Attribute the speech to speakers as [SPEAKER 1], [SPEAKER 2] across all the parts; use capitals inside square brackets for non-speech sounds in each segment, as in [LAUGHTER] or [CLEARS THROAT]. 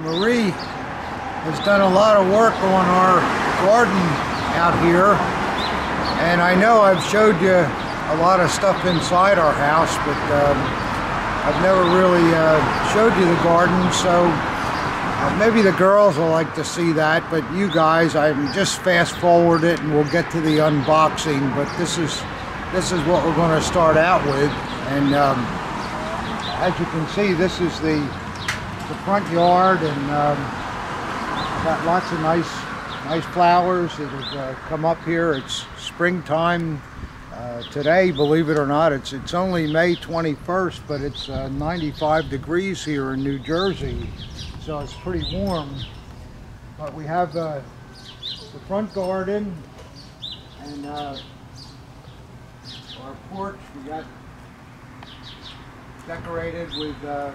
[SPEAKER 1] Marie has done a lot of work on our garden out here. And I know I've showed you a lot of stuff inside our house, but um, I've never really uh, showed you the garden. So uh, maybe the girls will like to see that, but you guys, I'm just fast forward it and we'll get to the unboxing. But this is this is what we're going to start out with. And um, as you can see, this is the the front yard and um, got lots of nice nice flowers that have uh, come up here. It's springtime uh, today, believe it or not. It's it's only May 21st, but it's uh, 95 degrees here in New Jersey, so it's pretty warm. But we have uh, the front garden and uh, our porch. We got decorated with uh,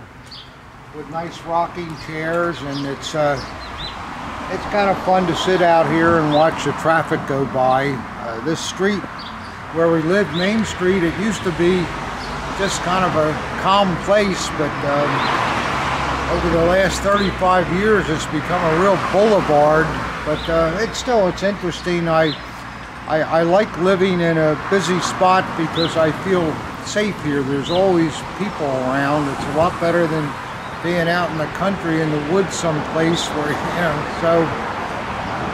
[SPEAKER 1] with nice rocking chairs, and it's uh, it's kind of fun to sit out here and watch the traffic go by. Uh, this street where we live, Main Street, it used to be just kind of a calm place, but um, over the last 35 years, it's become a real boulevard. But uh, it's still it's interesting. I, I I like living in a busy spot because I feel safe here. There's always people around. It's a lot better than being out in the country in the woods someplace where, [LAUGHS] you know, so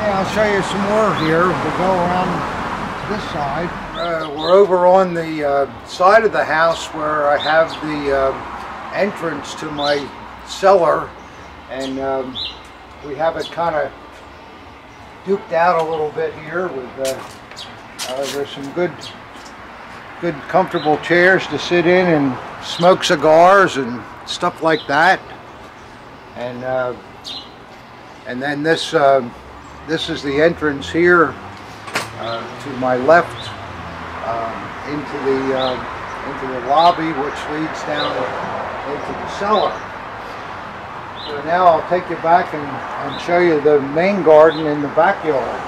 [SPEAKER 1] yeah, I'll show you some more here. We'll go around this side. Uh, we're over on the uh, side of the house where I have the uh, entrance to my cellar and um, we have it kind of duked out a little bit here with uh, uh, there's some good good comfortable chairs to sit in and smoke cigars and stuff like that. And uh, and then this uh, this is the entrance here uh, to my left um, into the uh, into the lobby, which leads down into the cellar. So now I'll take you back and, and show you the main garden in the backyard.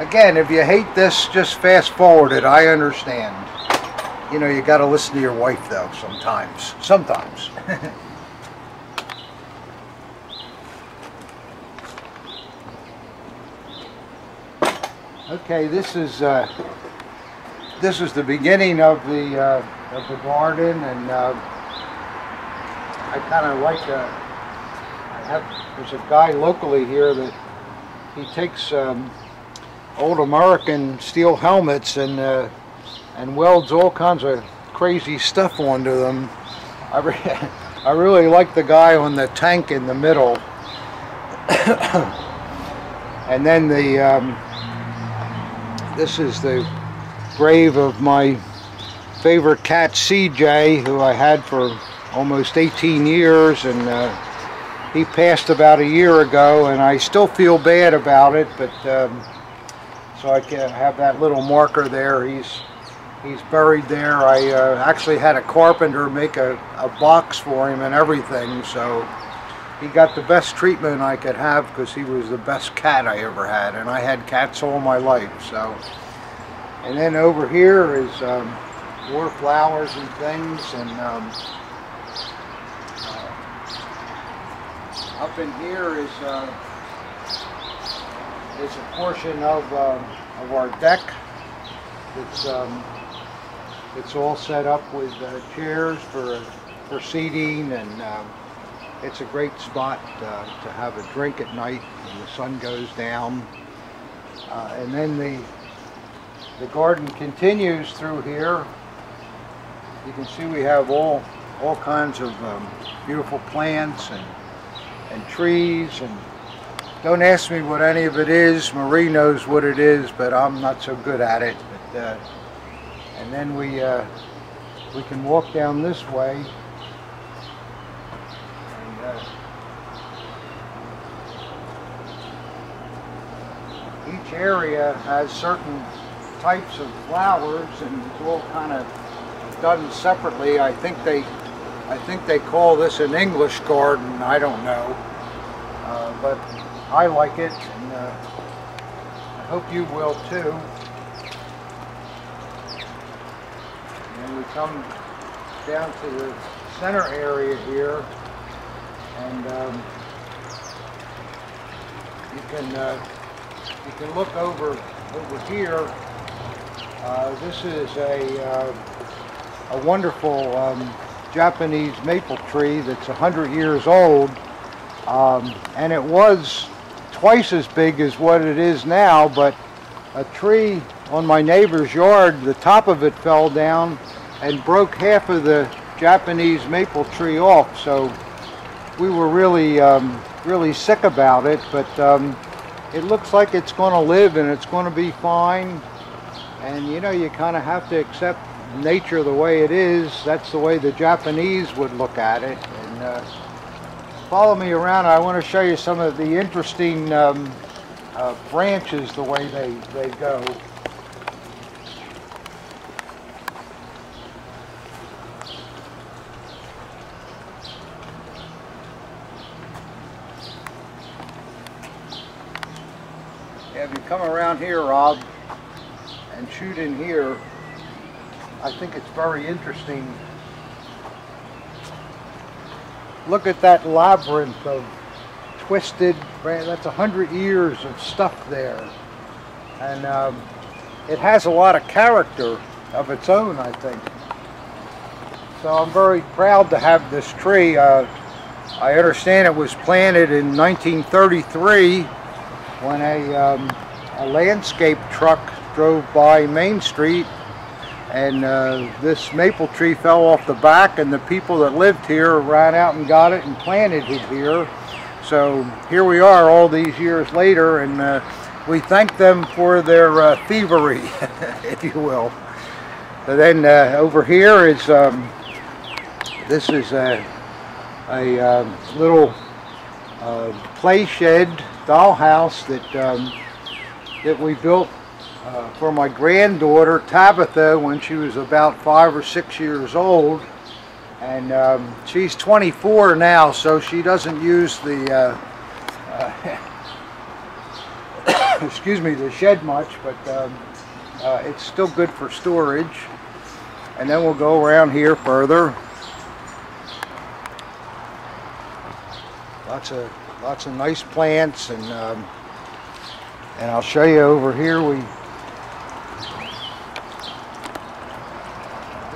[SPEAKER 1] Again, if you hate this, just fast forward it. I understand. You know, you got to listen to your wife, though, sometimes. Sometimes. [LAUGHS] okay, this is uh, this is the beginning of the uh, of the garden, and uh, I kind of like. Uh, I have there's a guy locally here that he takes. Um, old American steel helmets and uh, and welds all kinds of crazy stuff onto them. I, re [LAUGHS] I really like the guy on the tank in the middle. [COUGHS] and then the um, this is the grave of my favorite cat CJ who I had for almost 18 years and uh, he passed about a year ago and I still feel bad about it but um, so I can have that little marker there. He's he's buried there. I uh, actually had a carpenter make a, a box for him and everything, so he got the best treatment I could have because he was the best cat I ever had, and I had cats all my life. So, and then over here is um, more flowers and things, and um, uh, up in here is. Uh, is a portion of, um, of our deck. It's, um, it's all set up with uh, chairs for, for seating and um, it's a great spot uh, to have a drink at night when the sun goes down. Uh, and then the, the garden continues through here. You can see we have all, all kinds of um, beautiful plants and, and trees and don't ask me what any of it is. Marie knows what it is, but I'm not so good at it. But, uh, and then we uh, we can walk down this way. And, uh, each area has certain types of flowers, and it's all kind of done separately. I think they I think they call this an English garden. I don't know, uh, but I like it, and uh, I hope you will too. And we come down to the center area here. And um, you can uh, you can look over over here. Uh, this is a uh, a wonderful um, Japanese maple tree that's a 100 years old. Um, and it was twice as big as what it is now, but a tree on my neighbor's yard, the top of it fell down and broke half of the Japanese maple tree off. So we were really, um, really sick about it, but um, it looks like it's going to live and it's going to be fine. And you know, you kind of have to accept nature the way it is. That's the way the Japanese would look at it. And uh, follow me around. I want to show you some of the interesting um, uh, branches, the way they, they go. If you come around here, Rob, and shoot in here, I think it's very interesting. Look at that labyrinth of twisted, that's a hundred years of stuff there. And um, it has a lot of character of its own, I think. So I'm very proud to have this tree. Uh, I understand it was planted in 1933 when a, um, a landscape truck drove by Main Street and uh, this maple tree fell off the back and the people that lived here ran out and got it and planted it here. So here we are all these years later and uh, we thank them for their uh, thievery, [LAUGHS] if you will. So then uh, over here is, um, this is a, a um, little uh, play shed dollhouse that, um, that we built uh, for my granddaughter Tabitha when she was about five or six years old. And um, she's 24 now so she doesn't use the uh, uh, [COUGHS] excuse me the shed much but um, uh, it's still good for storage. And then we'll go around here further. Lots of lots of nice plants and um, and I'll show you over here we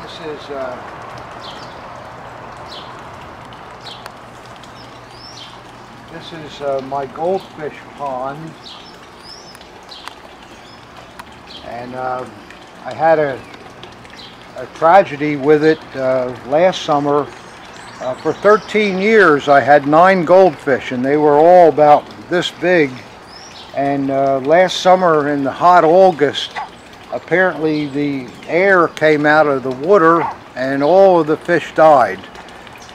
[SPEAKER 1] this is uh, this is uh, my goldfish pond. And uh, I had a, a tragedy with it uh, last summer. Uh, for 13 years I had nine goldfish and they were all about this big and uh, last summer in the hot August apparently the air came out of the water and all of the fish died.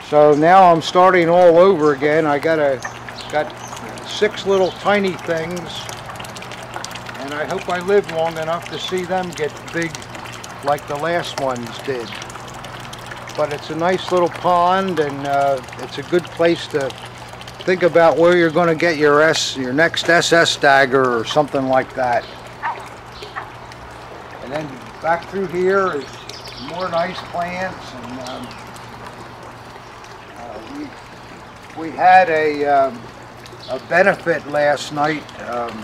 [SPEAKER 1] So now I'm starting all over again. I got a got six little tiny things and I hope I live long enough to see them get big like the last ones did. But it's a nice little pond and uh, it's a good place to think about where you're going to get your S, your next SS dagger or something like that. And then back through here is more nice plants. And um, uh, we, we had a, um, a benefit last night um,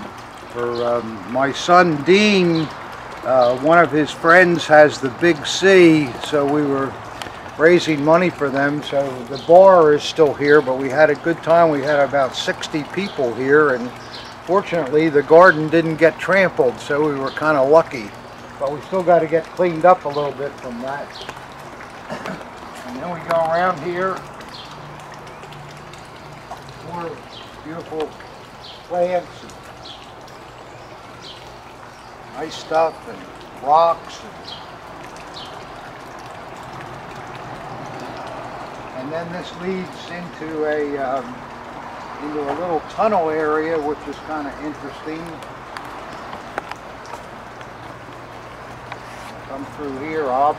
[SPEAKER 1] for um, my son Dean. Uh, one of his friends has the Big C, so we were raising money for them. So the bar is still here, but we had a good time. We had about 60 people here, and fortunately the garden didn't get trampled, so we were kind of lucky. But we still got to get cleaned up a little bit from that. And then we go around here. More beautiful plants. nice stuff and rocks. And, and then this leads into a um, into a little tunnel area which is kind of interesting. Come through here, Rob.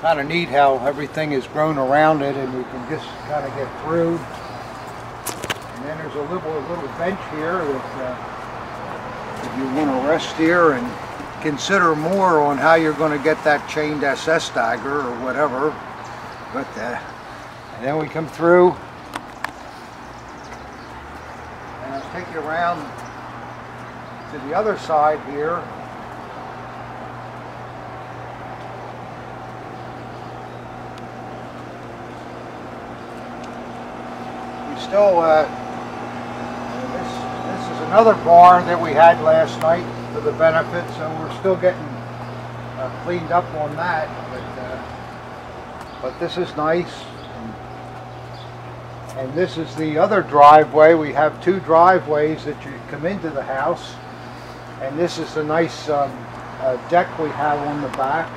[SPEAKER 1] Kind of neat how everything is grown around it and you can just kind of get through. And then there's a little, a little bench here that uh, if you want to rest here and consider more on how you're going to get that chained SS dagger or whatever. But uh, and then we come through and I'll take you around to the other side here. We still, uh, another barn that we had last night for the benefit, so we're still getting uh, cleaned up on that. But, uh, but this is nice. And, and this is the other driveway. We have two driveways that you come into the house. And this is the nice um, uh, deck we have on the back.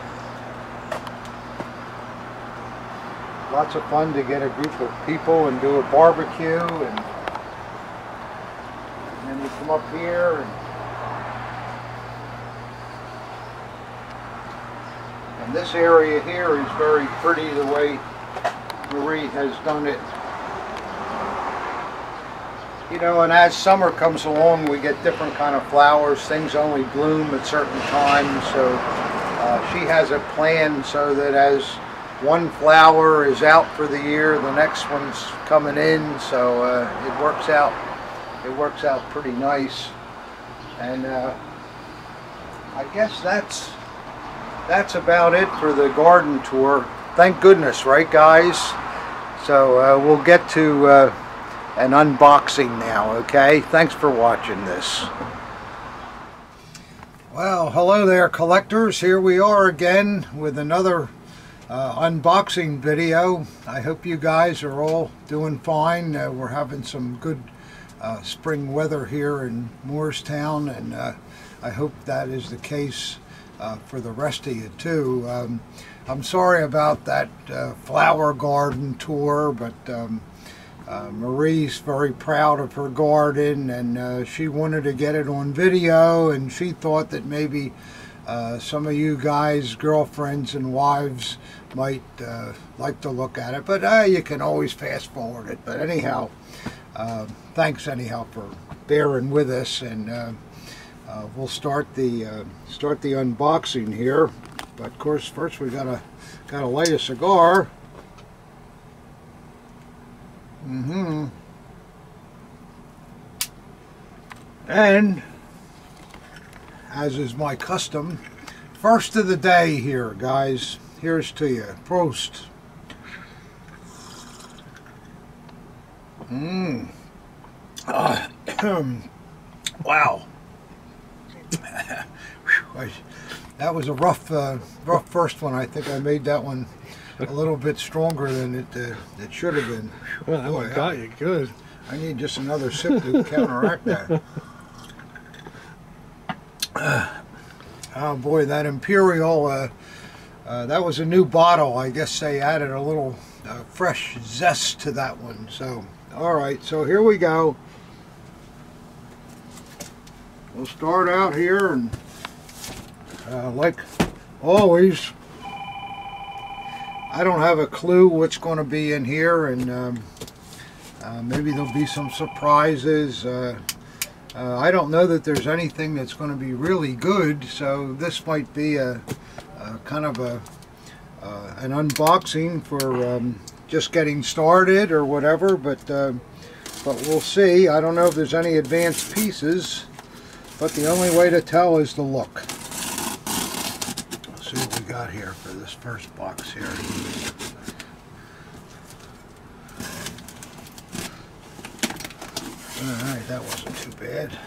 [SPEAKER 1] Lots of fun to get a group of people and do a barbecue and, up here and And this area here is very pretty the way Marie has done it. You know, and as summer comes along, we get different kind of flowers. Things only bloom at certain times, so uh, she has a plan so that as one flower is out for the year, the next one's coming in, so uh, it works out. It works out pretty nice, and uh, I guess that's that's about it for the garden tour. Thank goodness, right guys? So uh, we'll get to uh, an unboxing now, okay? Thanks for watching this. Well, hello there collectors. Here we are again with another uh, unboxing video. I hope you guys are all doing fine. Uh, we're having some good uh, spring weather here in Moorestown and uh, I hope that is the case uh, for the rest of you too. Um, I'm sorry about that uh, flower garden tour, but um, uh, Marie's very proud of her garden and uh, she wanted to get it on video and she thought that maybe some of you guys, girlfriends and wives might like to look at it, but you can always fast forward it. But anyhow, thanks anyhow for bearing with us and uh, we'll start the uh, start the unboxing here, but of course first we gotta gotta light a cigar. Mm-hmm. And as is my custom, first of the day here, guys. Here's to you. Prost. Mmm. Uh, [CLEARS THROAT] wow. [LAUGHS] that was a rough, uh, rough first one. I think I made that one a little bit stronger than it uh, it should have been. [LAUGHS]
[SPEAKER 2] Well, that Boy, one got I, you good.
[SPEAKER 1] I need just another sip to [LAUGHS] counteract that. Uh, [SIGHS] oh boy, that Imperial, uh, uh, that was a new bottle. I guess they added a little uh, fresh zest to that one. So, all right, so here we go. We'll start out here and uh, like always I don't have a clue what's going to be in here and um, uh, maybe there'll be some surprises uh, uh I don't know that there's anything that's going to be really good so this might be a, a kind of a uh, an unboxing for um, just getting started or whatever but uh, but we'll see I don't know if there's any advanced pieces but the only way to tell is the look. Let's see what we got here for this first box here. Alright, that wasn't too bad.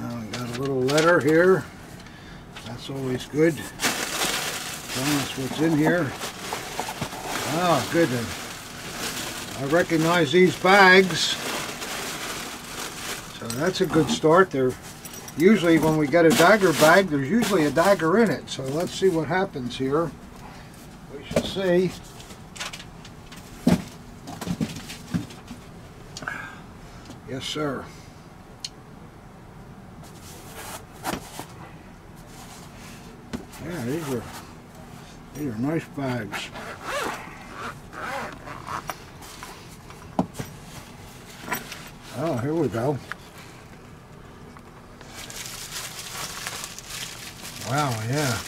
[SPEAKER 1] Now we got a little letter here. That's always good. Telling us what's in here. Oh, good. I recognize these bags. So that's a good start. There, usually when we get a dagger bag, there's usually a dagger in it. So let's see what happens here. We shall see. Yes, sir. Yeah, these are these are nice bags. Oh, here we go. Wow, yeah.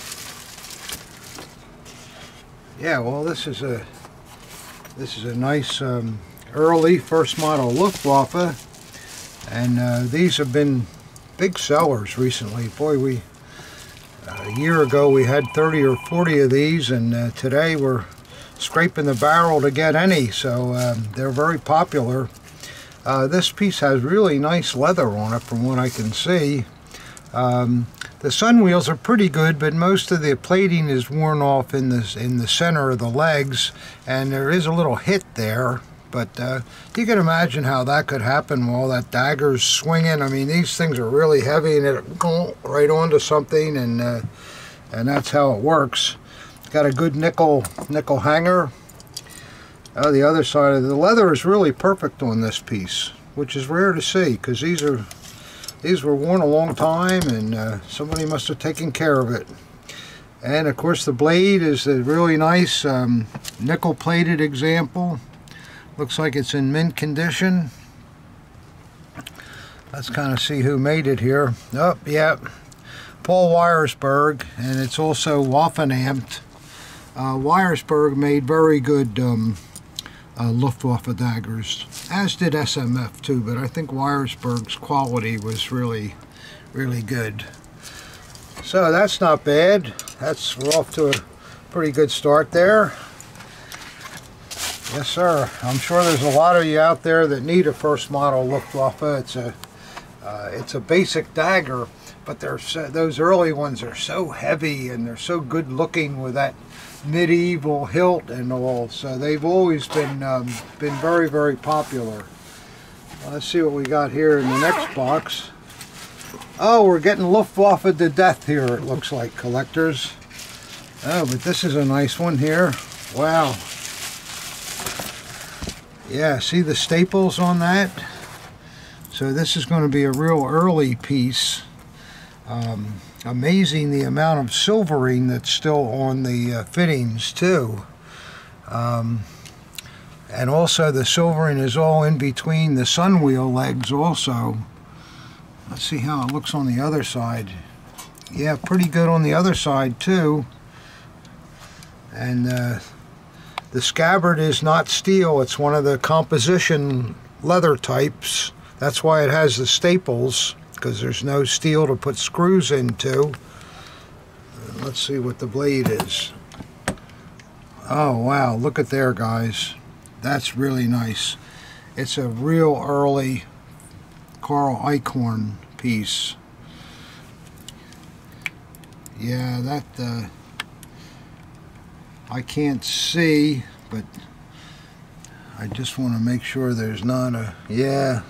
[SPEAKER 1] Yeah, well, this is a this is a nice um, early first model Luftwaffe, and uh, these have been big sellers recently. Boy, we a year ago we had 30 or 40 of these, and uh, today we're scraping the barrel to get any. So um, they're very popular. Uh, this piece has really nice leather on it, from what I can see. Um, the sun wheels are pretty good, but most of the plating is worn off in the, in the center of the legs, and there is a little hit there. But uh, you can imagine how that could happen while that dagger's swinging. I mean, these things are really heavy, and it go right onto something, and uh, and that's how it works. Got a good nickel nickel hanger. Oh, the other side of the leather is really perfect on this piece, which is rare to see because these are these were worn a long time and uh, somebody must have taken care of it. And of course the blade is a really nice um, nickel plated example. Looks like it's in mint condition. Let's kind of see who made it here. Oh, yeah, Paul Weiersberg, and it's also Waffenamt. Uh, made very good um, uh, Luftwaffe daggers, as did SMF too, but I think Weiersberg's quality was really, really good. So that's not bad. That's we're off to a pretty good start there. Yes, sir. I'm sure there's a lot of you out there that need a first model Luftwaffe. It's a uh, it's a basic dagger, but so, those early ones are so heavy and they're so good looking with that medieval hilt and all. So they've always been um, been very very popular. Let's see what we got here in the next box. Oh, we're getting Luftwaffe to death here. It looks like collectors. Oh, but this is a nice one here. Wow. Yeah, see the staples on that? So this is going to be a real early piece. Um, amazing the amount of silvering that's still on the uh, fittings too. Um, and also the silvering is all in between the sun wheel legs also. Let's see how it looks on the other side. Yeah, pretty good on the other side too. And uh, the scabbard is not steel, it's one of the composition leather types. That's why it has the staples because there's no steel to put screws into. Let's see what the blade is. Oh wow, look at there guys. That's really nice. It's a real early Carl Eickhorn piece. Yeah, that uh, I can't see, but I just want to make sure there's not a, yeah,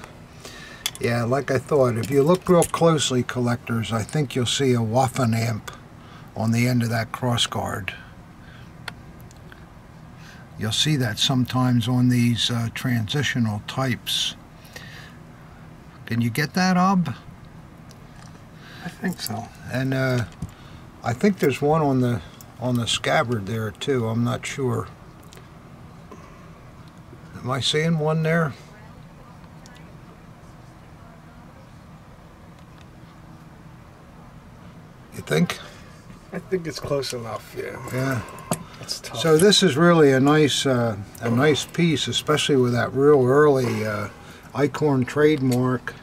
[SPEAKER 1] yeah, like I thought, if you look real closely, collectors, I think you'll see a Waffenamt on the end of that cross guard. You'll see that sometimes on these uh, transitional types. Can you get that, Ob?
[SPEAKER 2] I think so.
[SPEAKER 1] And uh, I think there's one on the on the scabbard there too. I'm not sure. Am I seeing one there? You think?
[SPEAKER 2] I think it's close enough, yeah.
[SPEAKER 1] Yeah.
[SPEAKER 2] It's tough.
[SPEAKER 1] So this is really a nice uh, a nice piece, especially with that real early uh, Eickhorn trademark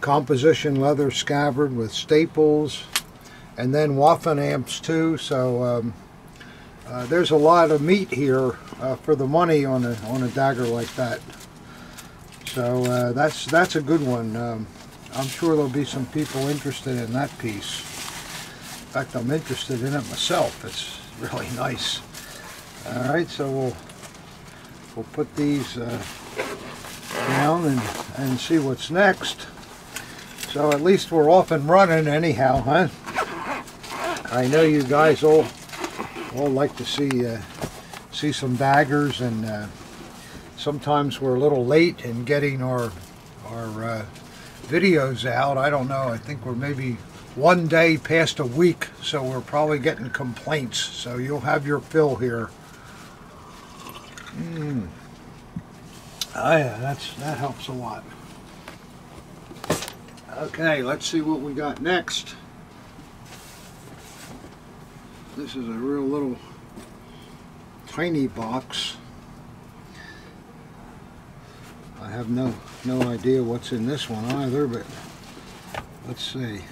[SPEAKER 1] composition leather scabbard with staples and then Waffenamts too. So um, uh, there's a lot of meat here uh, for the money on a on a dagger like that. So uh, that's that's a good one. Um, I'm sure there'll be some people interested in that piece. In fact, I'm interested in it myself. It's [LAUGHS] really nice. All right, so we'll we'll put these uh, down and and see what's next. So at least we're off and running anyhow, huh? I know you guys all all like to see uh, see some daggers, and uh, sometimes we're a little late in getting our our uh, videos out. I don't know. I think we're maybe one day past a week, so we're probably getting complaints. So you'll have your fill here. Mm. Oh yeah, that's that helps a lot. Okay, let's see what we got next. This is a real little tiny box. I have no no idea what's in this one either, but let's see.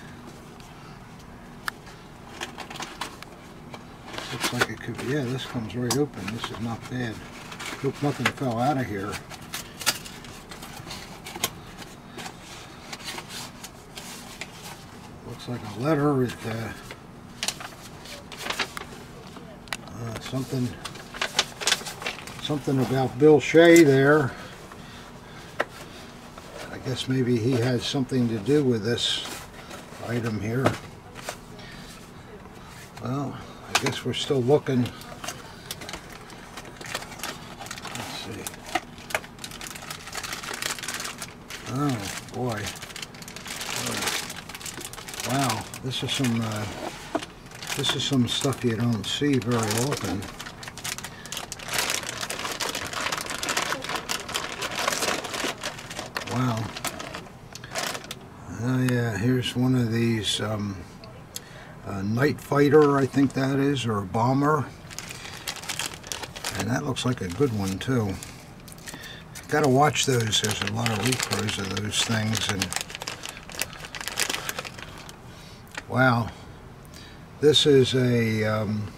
[SPEAKER 1] Looks like it could be, yeah, this comes right open. This is not bad. Hope nothing fell out of here. Looks like a letter with uh, uh, something something about Bill Shea there. I guess maybe he has something to do with this item here. Well, I guess we're still looking. Let's see. Oh, boy. Wow, this is some uh, this is some stuff you don't see very often. Wow. Oh yeah, here's one of these um, night fighter, I think that is, or a bomber. And that looks like a good one too. Gotta watch those. There's a lot of repros of those things and Wow. This is a um,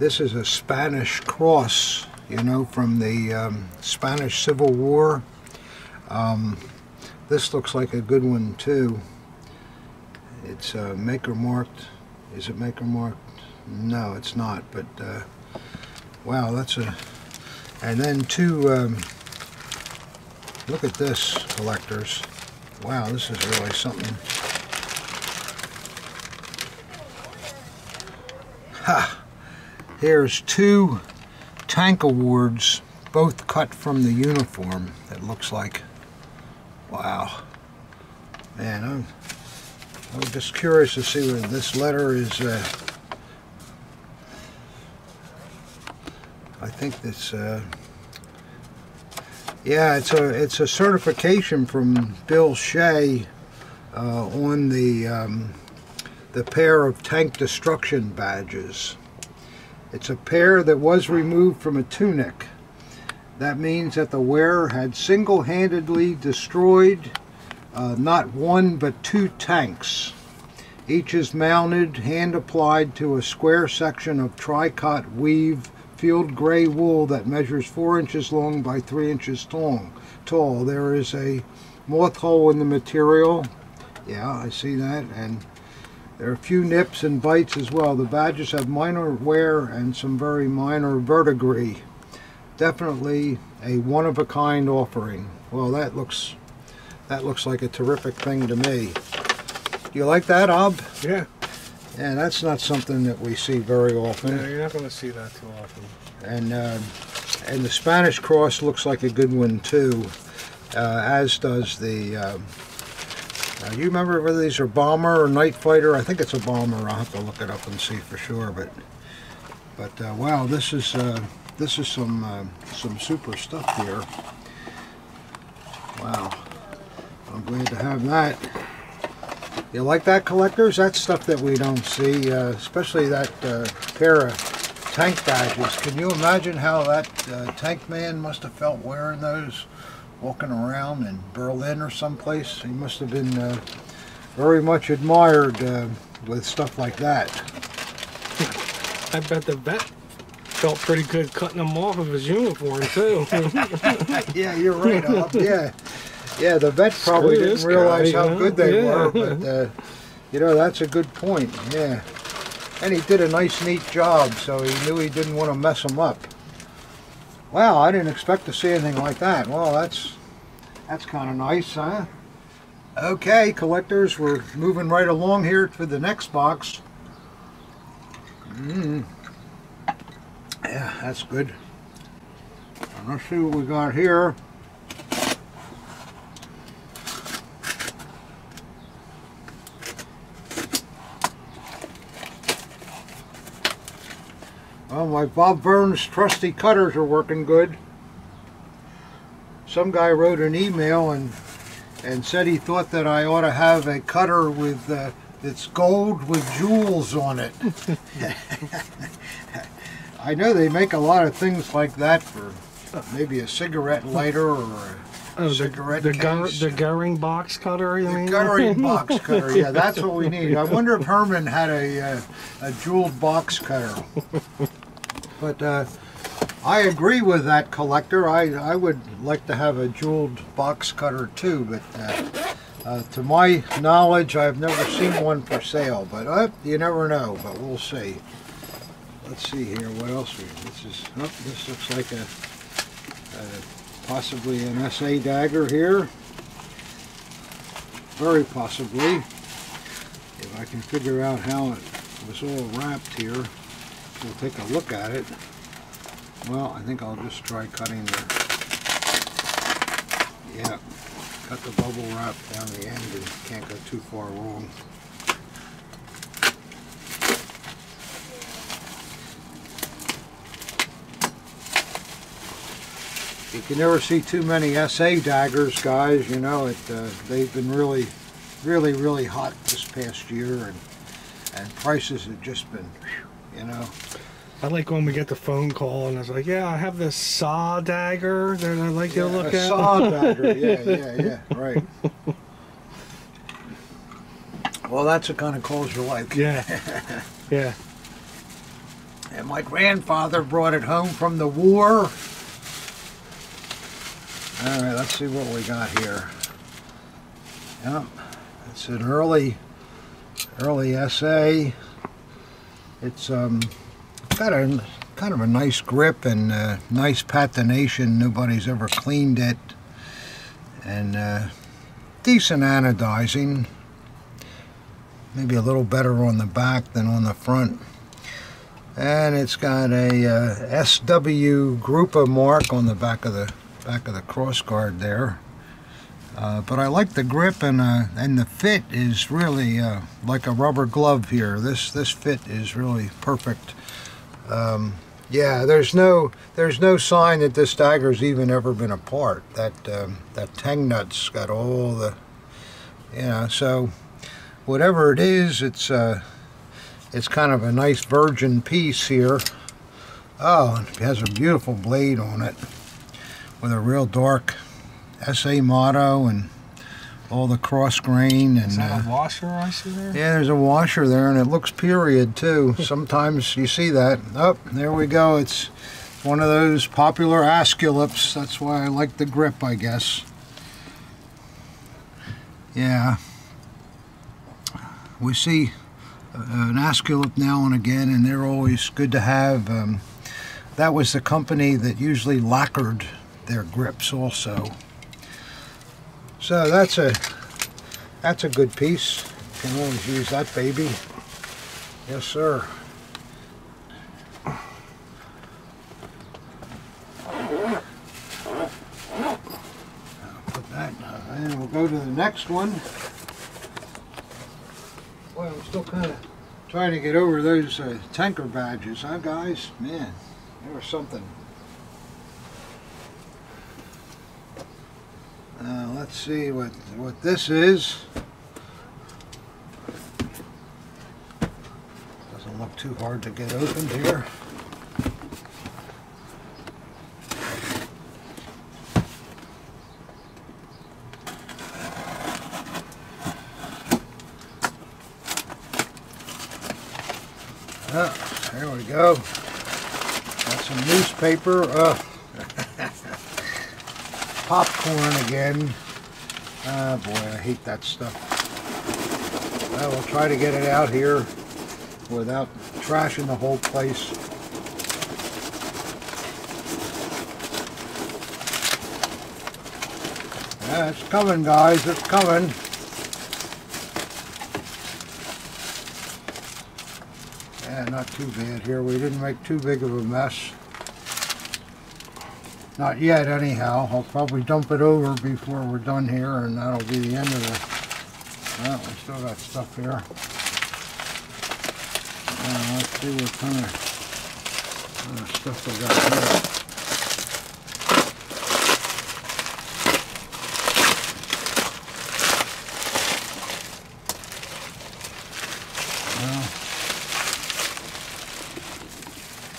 [SPEAKER 1] this is a Spanish cross, you know, from the um, Spanish Civil War. Um, this looks like a good one too. It's uh, maker marked. Is it maker marked? No, it's not. But uh, wow, that's a. And then two. Um, look at this, collectors. Wow, this is really something. Here's two tank awards, both cut from the uniform, it looks like. Wow. Man, I'm, I'm just curious to see what this letter is. Uh, I think this. Uh, yeah, it's a it's a certification from Bill Shea uh, on the um, the pair of tank destruction badges. It's a pair that was removed from a tunic. That means that the wearer had single-handedly destroyed uh, not one but two tanks. Each is mounted, hand applied to a square section of tricot weave field gray wool that measures 4 inches long by 3 inches tall. tall. There is a moth hole in the material. Yeah, I see that. And there are a few nips and bites as well. The badges have minor wear and some very minor verdigris. Definitely a one-of-a-kind offering. Well, that looks that looks like a terrific thing to me. Do you like that, Ob?
[SPEAKER 2] Yeah.
[SPEAKER 1] Yeah, that's not something that we see very often.
[SPEAKER 2] No, you're not going to see that too often.
[SPEAKER 1] And uh, and the Spanish cross looks like a good one too, uh, as does the. Uh, uh, you remember whether these are bomber or night fighter? I think it's a bomber. I'll have to look it up and see for sure. But but uh, wow, this is uh, this is some uh, some super stuff here. Wow, I'm glad to have that. You like that, collectors? That's stuff that we don't see, uh, especially that uh, pair of tank badges. Can you imagine how that uh, tank man must have felt wearing those, walking around in Berlin or someplace? He must have been uh, very much admired uh, with stuff like that.
[SPEAKER 2] I bet the vet felt pretty good cutting him off of his uniform too. [LAUGHS]
[SPEAKER 1] yeah, you're right, Up. Yeah. Yeah, the vet probably
[SPEAKER 2] Screw
[SPEAKER 1] didn't realize
[SPEAKER 2] guy,
[SPEAKER 1] how
[SPEAKER 2] huh?
[SPEAKER 1] good they
[SPEAKER 2] Yeah.
[SPEAKER 1] were, but uh, you know that's a good point. Yeah, and he did a nice, neat job, so he knew he didn't want to mess them up. Wow, I didn't expect to see anything like that. Well, that's that's kind of nice, huh? Okay, collectors, we're moving right along here to the next box. Mm. Yeah, that's good. Let's see what we got here. Well, my Bob Burns trusty cutters are working good. Some guy wrote an email and and said he thought that I ought to have a cutter with uh, It's gold with jewels on it. [LAUGHS] I know they make a lot of things like that for maybe a cigarette [LAUGHS] lighter or a
[SPEAKER 2] Oh, the,
[SPEAKER 1] cigarette
[SPEAKER 2] the, Gur-
[SPEAKER 1] case.
[SPEAKER 2] the Goering box cutter, you
[SPEAKER 1] The
[SPEAKER 2] mean? [LAUGHS]
[SPEAKER 1] box cutter, yeah, that's what we need. I wonder if Herman had a, uh, a jeweled box cutter. But uh, I agree with that collector. I, I would like to have a jeweled box cutter too, but uh, uh, to my knowledge, I've never seen one for sale. But uh, you never know, but we'll see. Let's see here, what else we, this is, oh, this looks like a, a possibly an SA dagger here. Very possibly. If I can figure out how it was all wrapped here, we'll take a look at it. Well, I think I'll just try cutting the, yeah, cut the bubble wrap down the end and can't go too far wrong. You can never see too many SA daggers, guys. You know, it. Uh, they've been really, really, really hot this past year, and and prices have just been, whew, you know.
[SPEAKER 2] I like when we get the phone call and it's like, yeah, I have this saw dagger that I'd like you to look
[SPEAKER 1] a
[SPEAKER 2] at.
[SPEAKER 1] saw [LAUGHS] dagger. Yeah, yeah, yeah. Right. Well, that's the kind of clothes you like.
[SPEAKER 2] Yeah. Yeah.
[SPEAKER 1] And my grandfather brought it home from the war. All right, let's see what we got here. Yep, it's an early, early SA. It's um, got a kind of a nice grip and uh, nice patination. Nobody's ever cleaned it, and uh, decent anodizing. Maybe a little better on the back than on the front and it's got a uh, SW Grupa mark on the back of the back of the cross guard there. Uh, but I like the grip and uh, and the fit is really uh, like a rubber glove here. This this fit is really perfect. Um, yeah, there's no there's no sign that this dagger's even ever been apart. That um, that tang nut's got all the you know so whatever it is, it's uh, it's kind of a nice virgin piece here. Oh, it has a beautiful blade on it with a real dark SA motto and all the cross grain and
[SPEAKER 2] Is that
[SPEAKER 1] uh,
[SPEAKER 2] a washer I see there?
[SPEAKER 1] yeah, there's a washer there and it looks period too. [LAUGHS] Sometimes you see that. Oh, there we go. It's one of those popular Aesculaps. That's why I like the grip, I guess. Yeah. We see uh, an Aesculap now and again and they're always good to have. Um, that was the company that usually lacquered their grips also. So that's a that's a good piece. You Can always use that baby. Yes, sir. Put that, and we'll go to the next one. Well, I'm still kind of trying to get over those uh, tanker badges, huh, guys? Man, they were something. Uh, let's see what what this is. Doesn't look too hard to get opened here. Oh, there we go. Got some newspaper. Uh, popcorn again. Ah, boy, I hate that stuff. I will try to get it out here without trashing the whole place. Yeah, it's coming, guys. It's coming. Yeah, not too bad here. We didn't make too big of a mess. Not yet, anyhow. I'll probably dump it over before we're done here, and that'll be the end of it. Well, we still got stuff here. Uh, let's see what kind of, kind of stuff we got here.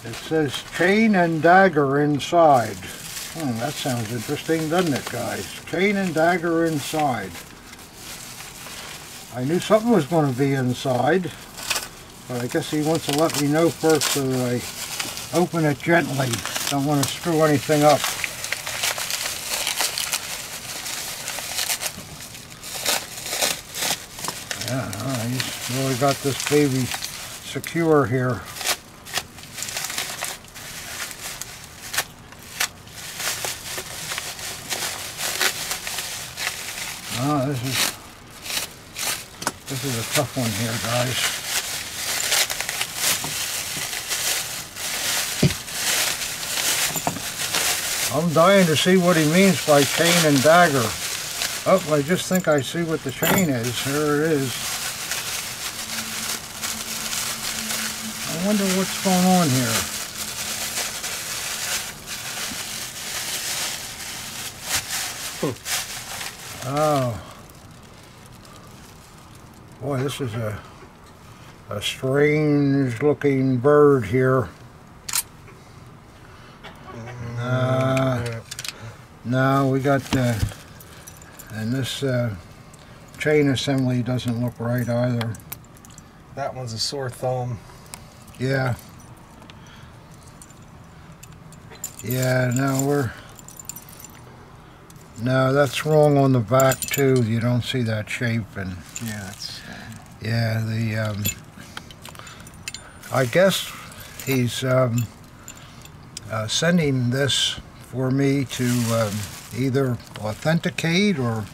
[SPEAKER 1] It says chain and dagger inside. Hmm, that sounds interesting, doesn't it, guys? Chain and dagger inside. I knew something was going to be inside, but I guess he wants to let me know first so that I open it gently. Don't want to screw anything up. Yeah, he's really got this baby secure here. Ah, this is this is a tough one here, guys. I'm dying to see what he means by chain and dagger. Oh, I just think I see what the chain is. Here it is. I wonder what's going on here. Oh. Boy, this is a a strange looking bird here. Uh, no, we got the, and this uh, chain assembly doesn't look right either.
[SPEAKER 2] That one's a sore thumb.
[SPEAKER 1] Yeah. Yeah, no, we're, no, that's wrong on the back too. You don't see that shape and,
[SPEAKER 2] Yeah, it's.
[SPEAKER 1] yeah, the, um, I guess he's, um, uh, sending this for me to, um, either authenticate or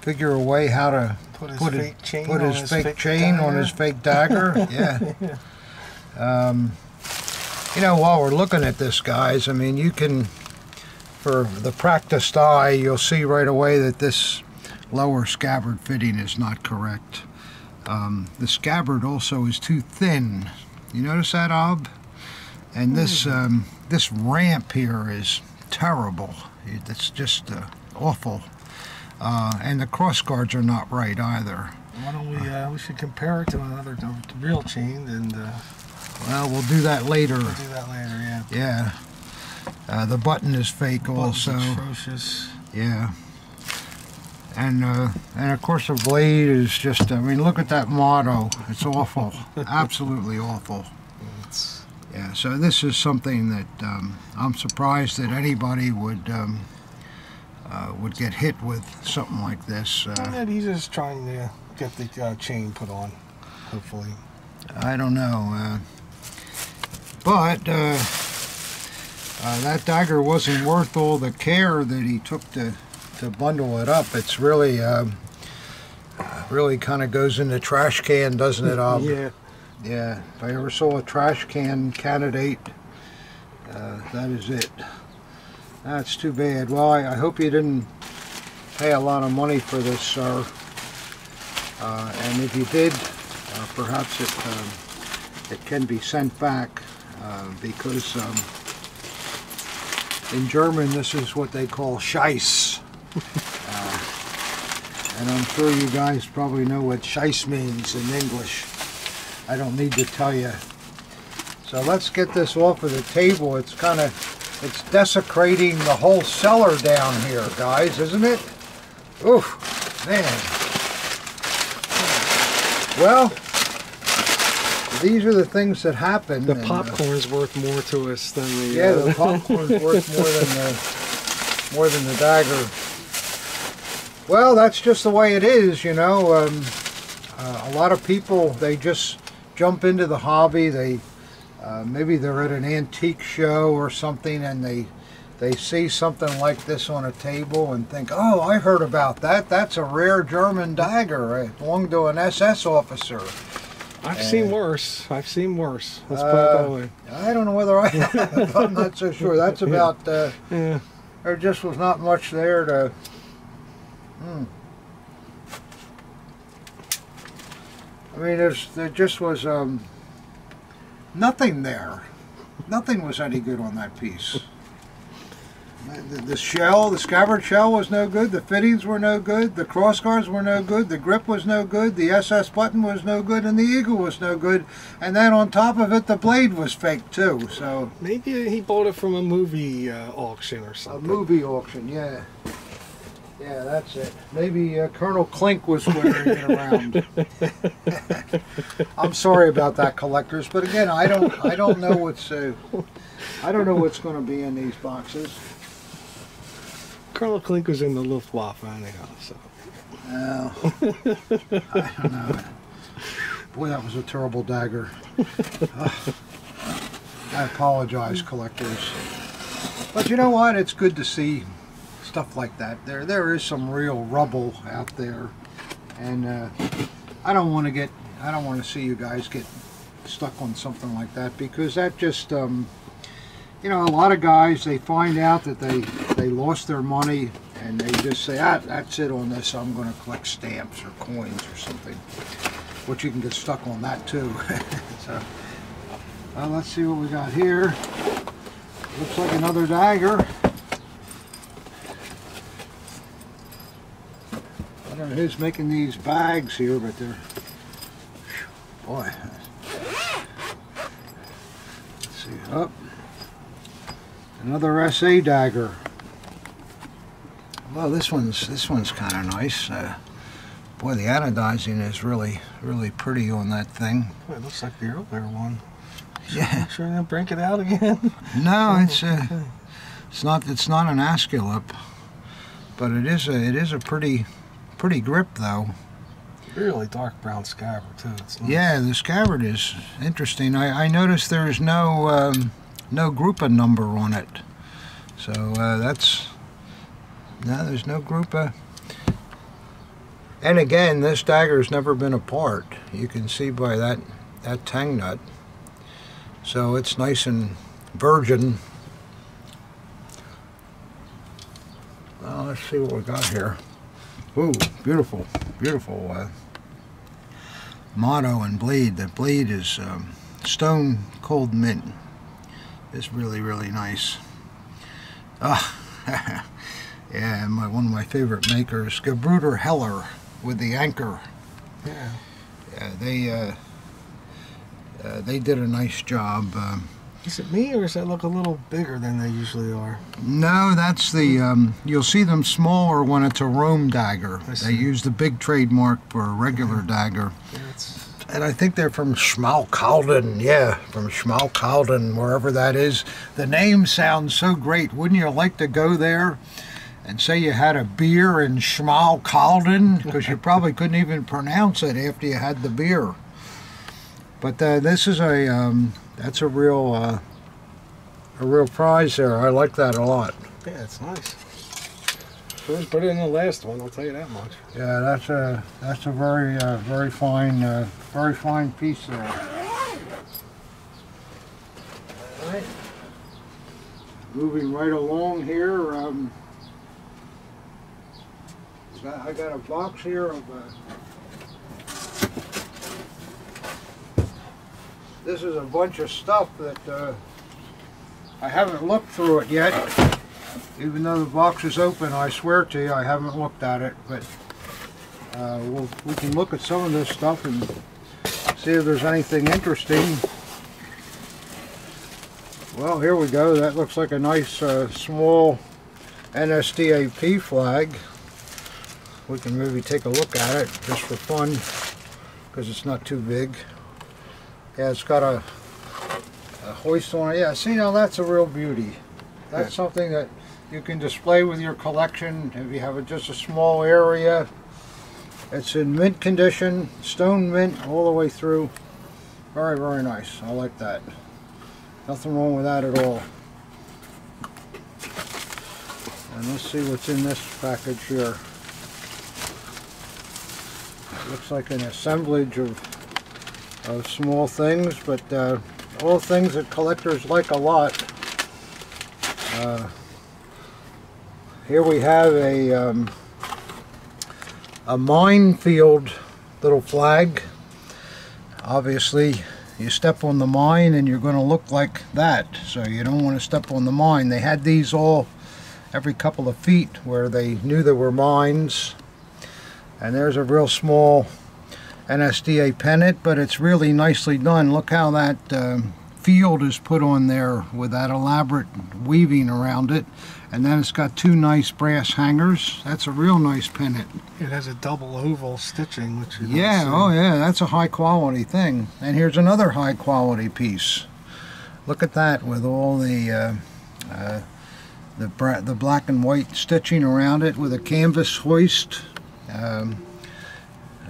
[SPEAKER 1] figure a way how to
[SPEAKER 2] Put his
[SPEAKER 1] put, it-
[SPEAKER 2] fake chain
[SPEAKER 1] put
[SPEAKER 2] on
[SPEAKER 1] his,
[SPEAKER 2] his
[SPEAKER 1] fake,
[SPEAKER 2] fake
[SPEAKER 1] chain on
[SPEAKER 2] dagger.
[SPEAKER 1] his fake dagger. [LAUGHS] yeah. Um, you know, while we're looking at this, guys, I mean, you can, for the practiced eye, you'll see right away that this lower scabbard fitting is not correct. Um, the scabbard also is too thin. You notice that, Ob? And this um, this ramp here is terrible. It's just uh, awful. Uh, and the cross guards are not right either.
[SPEAKER 2] Why don't we? Uh, we should compare it to another the real chain and uh,
[SPEAKER 1] Well, we'll do that later.
[SPEAKER 2] we'll do that later. Yeah.
[SPEAKER 1] Yeah. Uh, the button is fake
[SPEAKER 2] Button's
[SPEAKER 1] also.
[SPEAKER 2] atrocious.
[SPEAKER 1] Yeah. And uh, and of course the blade is just. I mean, look at that motto. It's awful. [LAUGHS] Absolutely awful.
[SPEAKER 2] It's,
[SPEAKER 1] Yeah. So this is something that um, I'm surprised that anybody would um, uh, would get hit with something like this. Uh,
[SPEAKER 2] he's just trying to get the uh, chain put on. Hopefully.
[SPEAKER 1] I don't know. Uh, but uh, uh, that dagger wasn't worth all the care that he took to, to bundle it up. It's really, um, really kind of goes in the trash can, doesn't it, Ob?
[SPEAKER 2] yeah.
[SPEAKER 1] Yeah. If I ever saw a trash can candidate, uh, that is it. That's too bad. Well, I, I hope you didn't pay a lot of money for this, sir. Uh, and if you did, uh, perhaps it um, it can be sent back uh, because um, in German this is what they call Scheiss. uh, and I'm sure you guys probably know what Scheiss means in English. I don't need to tell you. So let's get this off of the table. It's kind of it's desecrating the whole cellar down here, guys, isn't it? Oof, man. Well, these are the things that happen.
[SPEAKER 2] The
[SPEAKER 1] uh,
[SPEAKER 2] popcorn's worth more to us than the.
[SPEAKER 1] yeah,
[SPEAKER 2] uh,
[SPEAKER 1] the [LAUGHS] popcorn's worth more than the more than the dagger. Well, that's just the way it is, you know. Um, uh, a lot of people they just jump into the hobby. They uh, maybe they're at an antique show or something, and they they see something like this on a table and think, "Oh, I heard about that. That's a rare German dagger. It belonged to an SS officer."
[SPEAKER 2] I've seen worse. I've seen worse. Let's put it
[SPEAKER 1] Uh,
[SPEAKER 2] that way.
[SPEAKER 1] I don't know whether I have. [LAUGHS] I'm not so sure. That's about. Uh,
[SPEAKER 2] Yeah.
[SPEAKER 1] there just was not much there to. Hmm. I mean, there's there just was um, nothing there. Nothing was any good on that piece. The, the shell, the scabbard shell was no good. The fittings were no good. The crossguards were no good. The grip was no good. The SS button was no good, and the eagle was no good. And then on top of it, the blade was fake too. So
[SPEAKER 2] Maybe he bought it from a movie uh, auction or something.
[SPEAKER 1] a movie auction, yeah, yeah, that's it. Maybe uh, Colonel Klink was wearing it around. [LAUGHS] I'm sorry about that, collectors. But again, I don't, I don't know what's, uh, I don't know what's going to be in these boxes.
[SPEAKER 2] Colonel Klink was in the Luftwaffe anyhow, so.
[SPEAKER 1] No, [LAUGHS] I don't know. Boy, that was a terrible dagger. Ugh. I apologize, collectors. But you know what? It's good to see stuff like that. There, there is some real rubble out there, and uh, I don't want to get, I don't want to see you guys get stuck on something like that because that just, um, you know, a lot of guys they find out that they they lost their money and they just say, ah, that's it on this. I'm going to collect stamps or coins or something. Which you can get stuck on that too. [LAUGHS] so, well, let's see what we got here. Looks like another dagger. I don't know who's making these bags here, but they're, boy. Let's see, up. Another SA dagger. Well, this one's this one's kind of nice. Uh, boy, the anodizing is really really pretty on that thing.
[SPEAKER 2] Boy, it looks like the earlier one.
[SPEAKER 1] Yeah.
[SPEAKER 2] Sure, they'll break it out again. [LAUGHS]
[SPEAKER 1] No, it's uh, it's not it's not an Aesculap, but it is a it is a pretty pretty grip though.
[SPEAKER 2] really dark brown scabbard too. It's nice.
[SPEAKER 1] Yeah, the scabbard is interesting. I, I noticed there is no um, no Gruppe number on it, so uh, that's no, there's no Gruppe. And again, this dagger's never been apart. You can see by that that tang nut. So it's nice and virgin. Well, let's see what we got here. Ooh, beautiful, beautiful. Uh, motto and bleed. The bleed is um, stone cold mint. It's really, really nice. Ah, [LAUGHS] yeah, my, one of my favorite makers, Gebruder Heller with the anchor.
[SPEAKER 2] Yeah.
[SPEAKER 1] Yeah, they uh, uh, they did a nice job. Um,
[SPEAKER 2] Is it me or does that look a little bigger than they usually are?
[SPEAKER 1] no, that's the um, you'll see them smaller when it's a Röhm dagger.
[SPEAKER 2] I
[SPEAKER 1] They use the big trademark for a regular dagger.
[SPEAKER 2] Yeah, it's
[SPEAKER 1] And I think they're from Schmalkalden, yeah, from Schmalkalden, wherever that is. The name sounds so great. Wouldn't you like to go there and say you had a beer in Schmalkalden? Because you probably couldn't even pronounce it after you had the beer. But uh, this is a, um, that's a real, uh, a real prize there. I like that a lot.
[SPEAKER 2] yeah, it's nice. Sure as better than the last one. I'll tell you that much.
[SPEAKER 1] Yeah, that's a, that's a very, uh, very fine, uh, very fine piece there. Alright. Moving right along here, um, I got a box here of, uh, this is a bunch of stuff that, uh, I haven't looked through it yet. Even though the box is open, I swear to you, I haven't looked at it, but, uh, we'll, we can look at some of this stuff and see if there's anything interesting. Well, here we go. That looks like a nice uh, small NSDAP flag. We can maybe take a look at it just for fun because it's not too big. Yeah, it's got a, a hoist on it. Yeah, see now that's a real beauty. That's something that you can display with your collection if you have a, just a small area. It's in mint condition, stone mint all the way through. Very, very nice. I like that. Nothing wrong with that at all. And let's see what's in this package here. Looks like an assemblage of, of small things, but uh, all things that collectors like a lot. Uh, here we have a, um, a minefield little flag. Obviously, you step on the mine and you're going to look like that. So you don't want to step on the mine. They had these all every couple of feet where they knew there were mines. And there's a real small NSDA pennant, but it's really nicely done. Look how that um, field is put on there with that elaborate weaving around it. And then it's got two nice brass hangers. That's a real nice pennant.
[SPEAKER 2] It has a double oval stitching, which
[SPEAKER 1] Yeah, oh yeah, that's a high quality thing. And here's another high quality piece. Look at that with all the uh, uh, the bra- the black and white stitching around it with a canvas hoist. Um,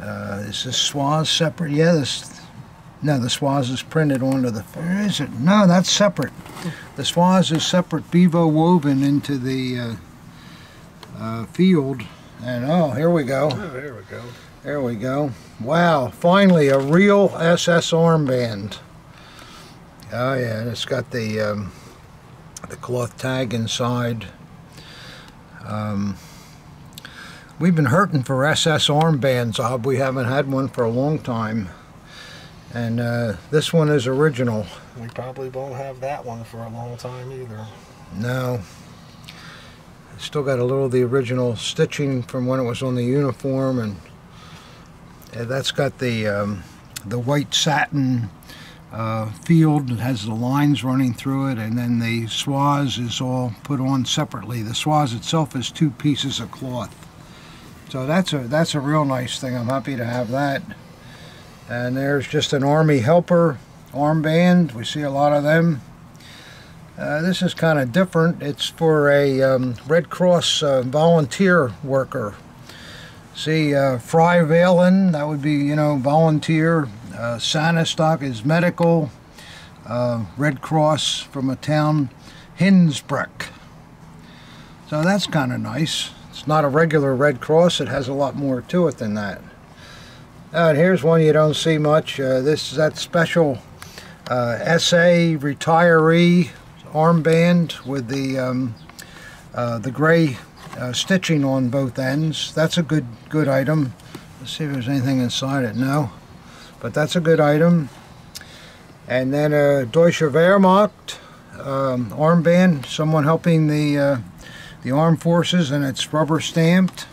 [SPEAKER 1] uh, is this swaz separate? Yeah, this. No, the swaz is printed onto the. Where is it? No, that's separate. The swaz is separate bevo woven into the uh, uh, field. And oh, here we go.
[SPEAKER 2] Oh, there we go.
[SPEAKER 1] There we go. Wow, finally a real SS armband. Oh yeah, and it's got the um, the cloth tag inside. Um, we've been hurting for SS armbands, Ob. We haven't had one for a long time. And uh, this one is original.
[SPEAKER 2] We probably won't have that one for a long time either.
[SPEAKER 1] No. Still got a little of the original stitching from when it was on the uniform, and that's got the um, the white satin uh, field. It has the lines running through it, and then the swaz is all put on separately. The swaz itself is two pieces of cloth. So that's a that's a real nice thing. I'm happy to have that. And there's just an Army Helper armband. We see a lot of them. Uh, this is kind of different. It's for a um, Red Cross uh, volunteer worker. See, uh, Fry Valen, that would be, you know, volunteer. Uh, Sanistock is medical. Uh, Red Cross from a town, Hinsbrook. So that's kind of nice. It's not a regular Red Cross. It has a lot more to it than that. And here's one you don't see much. Uh, this is that special uh, SA retiree armband with the um, uh, the gray stitching on both ends. That's a good good item. Let's see if there's anything inside it. No, but that's a good item. And then a Deutsche Wehrmacht um, armband. Someone helping the uh, the armed forces, and it's rubber stamped.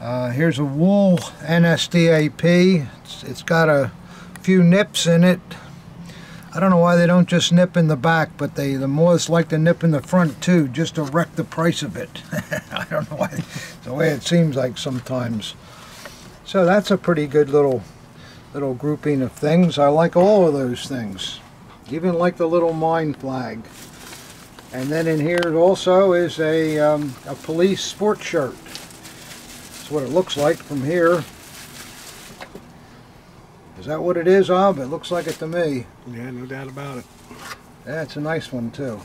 [SPEAKER 1] Uh, here's a wool NSDAP. It's, it's got a few nips in it. I don't know why they don't just nip in the back, but they the Moors like to nip in the front too, just to wreck the price of it. [LAUGHS] I don't know why. It's the way it seems like sometimes. So that's a pretty good little little grouping of things. I like all of those things. Even like the little mine flag. And then in here also is a, um, a police sports shirt. That's what it looks like from here. Is that what it is, Ob? It looks like it to me.
[SPEAKER 2] Yeah, no doubt about it.
[SPEAKER 1] Yeah, it's a nice one too.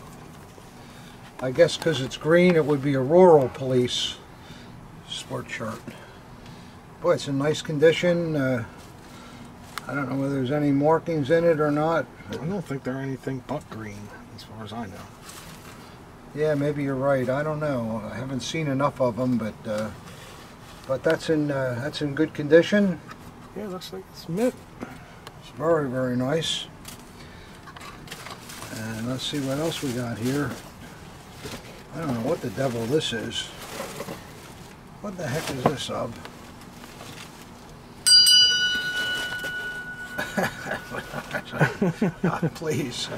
[SPEAKER 1] I guess because it's green, it would be a rural police sport shirt. Boy, it's in nice condition. Uh, I don't know whether there's any markings in it or not.
[SPEAKER 2] I don't think they're anything but green, as far as I know.
[SPEAKER 1] Yeah, maybe you're right. I don't know. I haven't seen enough of them, but uh, but that's in uh, that's in good condition.
[SPEAKER 2] Yeah, looks like it's mint.
[SPEAKER 1] It's very very nice. And let's see what else we got here. I don't know what the devil this is. What the heck is this of? God, [LAUGHS] please.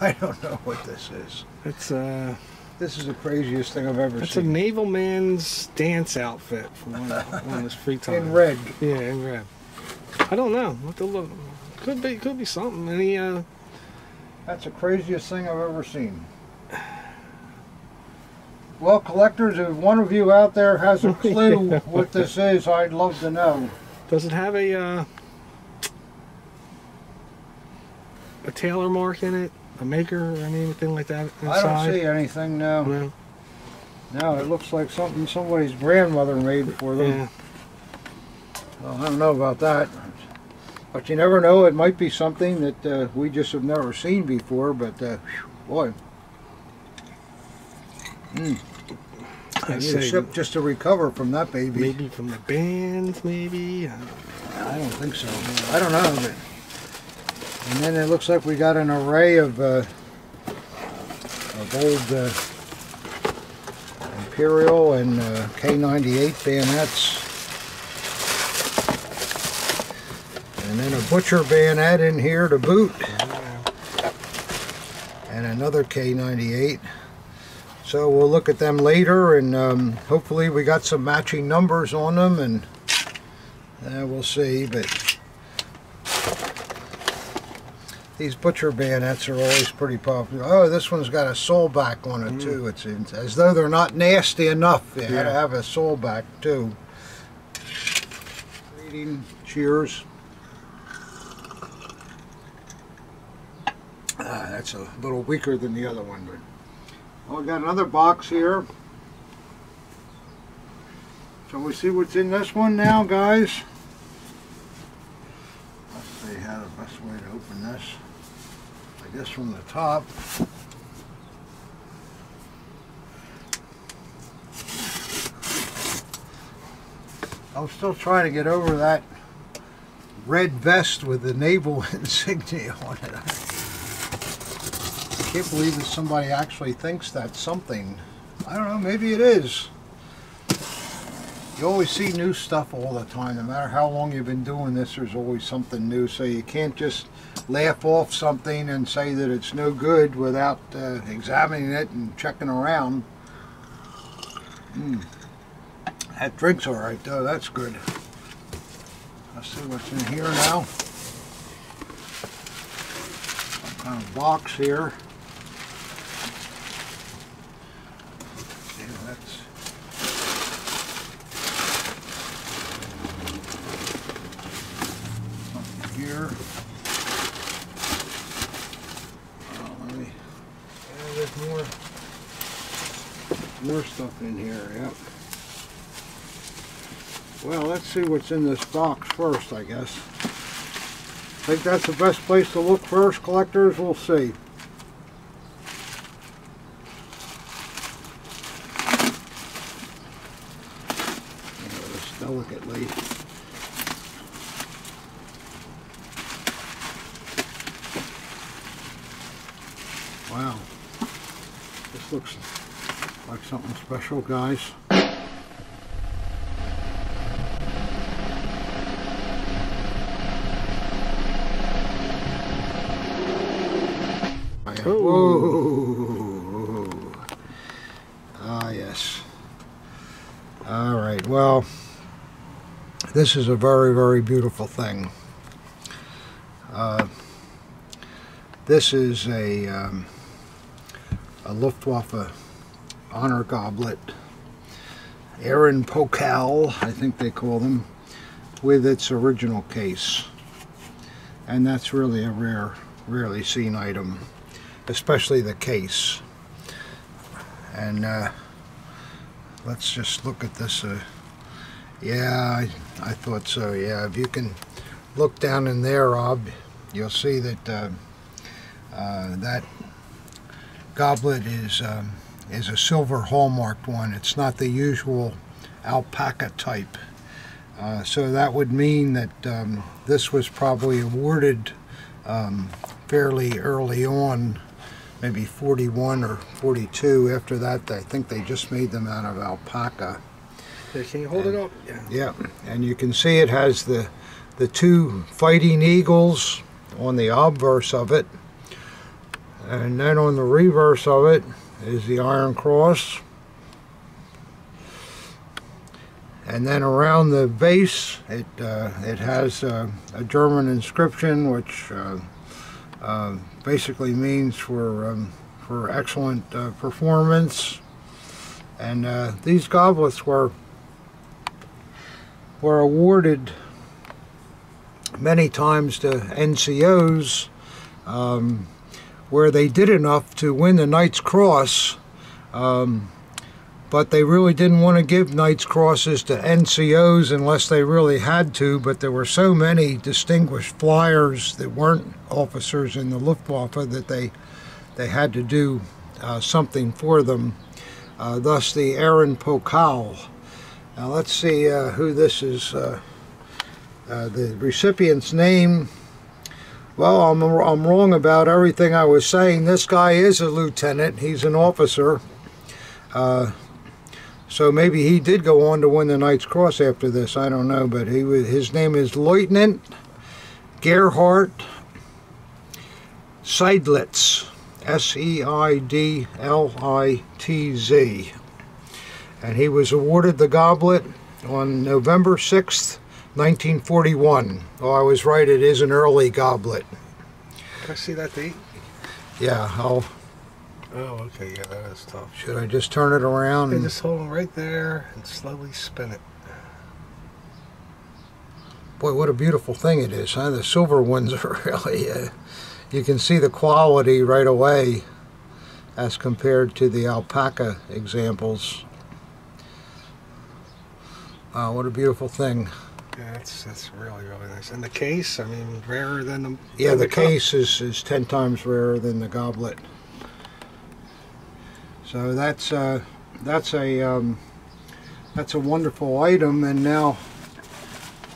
[SPEAKER 1] I don't know what this is.
[SPEAKER 2] It's uh,
[SPEAKER 1] This is the craziest thing I've ever seen.
[SPEAKER 2] it's a naval man's dance outfit for one, on his free time.
[SPEAKER 1] In red.
[SPEAKER 2] Yeah, in red. I don't know. What the look? Could be, could be something. Any uh,
[SPEAKER 1] That's the craziest thing I've ever seen. Well, collectors, if one of you out there has a [LAUGHS] clue
[SPEAKER 2] Yeah.
[SPEAKER 1] what this is, I'd love to know.
[SPEAKER 2] does it have a uh, a tailor mark in it? A maker or anything like that inside?
[SPEAKER 1] I don't see anything now.
[SPEAKER 2] No.
[SPEAKER 1] No, it looks like something somebody's grandmother made for them.
[SPEAKER 2] Yeah.
[SPEAKER 1] Well, I don't know about that. But you never know, it might be something that uh, we just have never seen before, but uh, boy. Mm. I
[SPEAKER 2] I
[SPEAKER 1] need a sip just to recover from that baby.
[SPEAKER 2] maybe from the bands, maybe.
[SPEAKER 1] I don't think so. I don't know. And then it looks like we got an array of, uh, of old uh, Imperial and uh, K98 bayonets. And then a Butcher bayonet in here to boot. And another K98. So we'll look at them later and um, hopefully we got some matching numbers on them and uh, we'll see. But these butcher bayonets are always pretty popular. Oh, this one's got a saw back on it too. It's, it's as though they're not nasty enough. They had to have a saw back too. Reading, cheers. Ah, that's a little weaker than the other one, but well, we got another box here. So we see what's in this one now, guys. Let's see how the best way to open this. Guess from the top. I'm still trying to get over that red vest with the naval [LAUGHS] insignia on it. I can't believe that somebody actually thinks that's something. I don't know, maybe it is. You always see new stuff all the time. No matter how long you've been doing this, there's always something new. So you can't just laugh off something and say that it's no good without uh, examining it and checking around. Mm. That drink's all right, though. That's good. Let's see what's in here now. Some kind of box here. Yeah, that's something here. Oh, let me. Yeah, there's more. More stuff in here. Yep. Well, let's see what's in this box first, I guess. I think that's the best place to look first, collectors. We'll see. Delicately. Wow. This looks like something special, guys. Whoa. Ah, yes. All right. Well, this is a very, very beautiful thing. Uh, this is a um, a Luftwaffe honor goblet, Ehrenpokal, I think they call them, with its original case, and that's really a rare, rarely seen item especially the case. And uh, let's just look at this. Uh, yeah, I, I thought so. Yeah, if you can look down in there, Rob, you'll see that uh, uh, that goblet is um, is a silver hallmarked one. It's not the usual alpaca type. Uh, so that would mean that um, this was probably awarded um, fairly early on maybe 41 or 42. After that, I think they just made them out of alpaca.
[SPEAKER 2] Can you hold it up? Yeah.
[SPEAKER 1] Yeah, and you can see it has the the two fighting eagles on the obverse of it, and then on the reverse of it is the Iron Cross. And then around the base, it uh, it has uh, a German inscription, which uh, uh, basically means for um, for excellent uh, performance. And uh, these goblets were were awarded many times to NCOs um, where they did enough to win the Knight's Cross. Um, but they really didn't want to give Knight's Crosses to NCOs unless they really had to. But there were so many distinguished flyers that weren't officers in the Luftwaffe that they they had to do uh, something for them. Uh, thus, the Ehrenpokal. Now let's see uh, who this is. Uh, uh, the recipient's name. Well, I'm, I'm wrong about everything I was saying. This guy is a lieutenant. He's an officer. Uh, So maybe he did go on to win the Knight's Cross after this. I don't know, but he was, his name is Lieutenant Gerhard Seidlitz, S E I D L I T Z, and he was awarded the goblet on November sixth, nineteen forty-one. Oh, I was right. It is an early goblet.
[SPEAKER 2] Can I see that date?
[SPEAKER 1] Yeah. I'll.
[SPEAKER 2] Oh, okay. Yeah, that is tough.
[SPEAKER 1] Should I just turn it around?
[SPEAKER 2] Okay,
[SPEAKER 1] and-
[SPEAKER 2] just hold them right there and slowly spin it.
[SPEAKER 1] Boy, what a beautiful thing it is, huh? The silver ones [LAUGHS] are really, uh, you can see the quality right away as compared to the alpaca examples. Wow, what a beautiful thing.
[SPEAKER 2] Yeah, that's that's really really nice. And the case, I mean, rarer than the
[SPEAKER 1] Yeah,
[SPEAKER 2] than
[SPEAKER 1] the
[SPEAKER 2] cup.
[SPEAKER 1] case is, is 10 times rarer than the goblet. So that's, uh, that's a, um, that's a wonderful item and now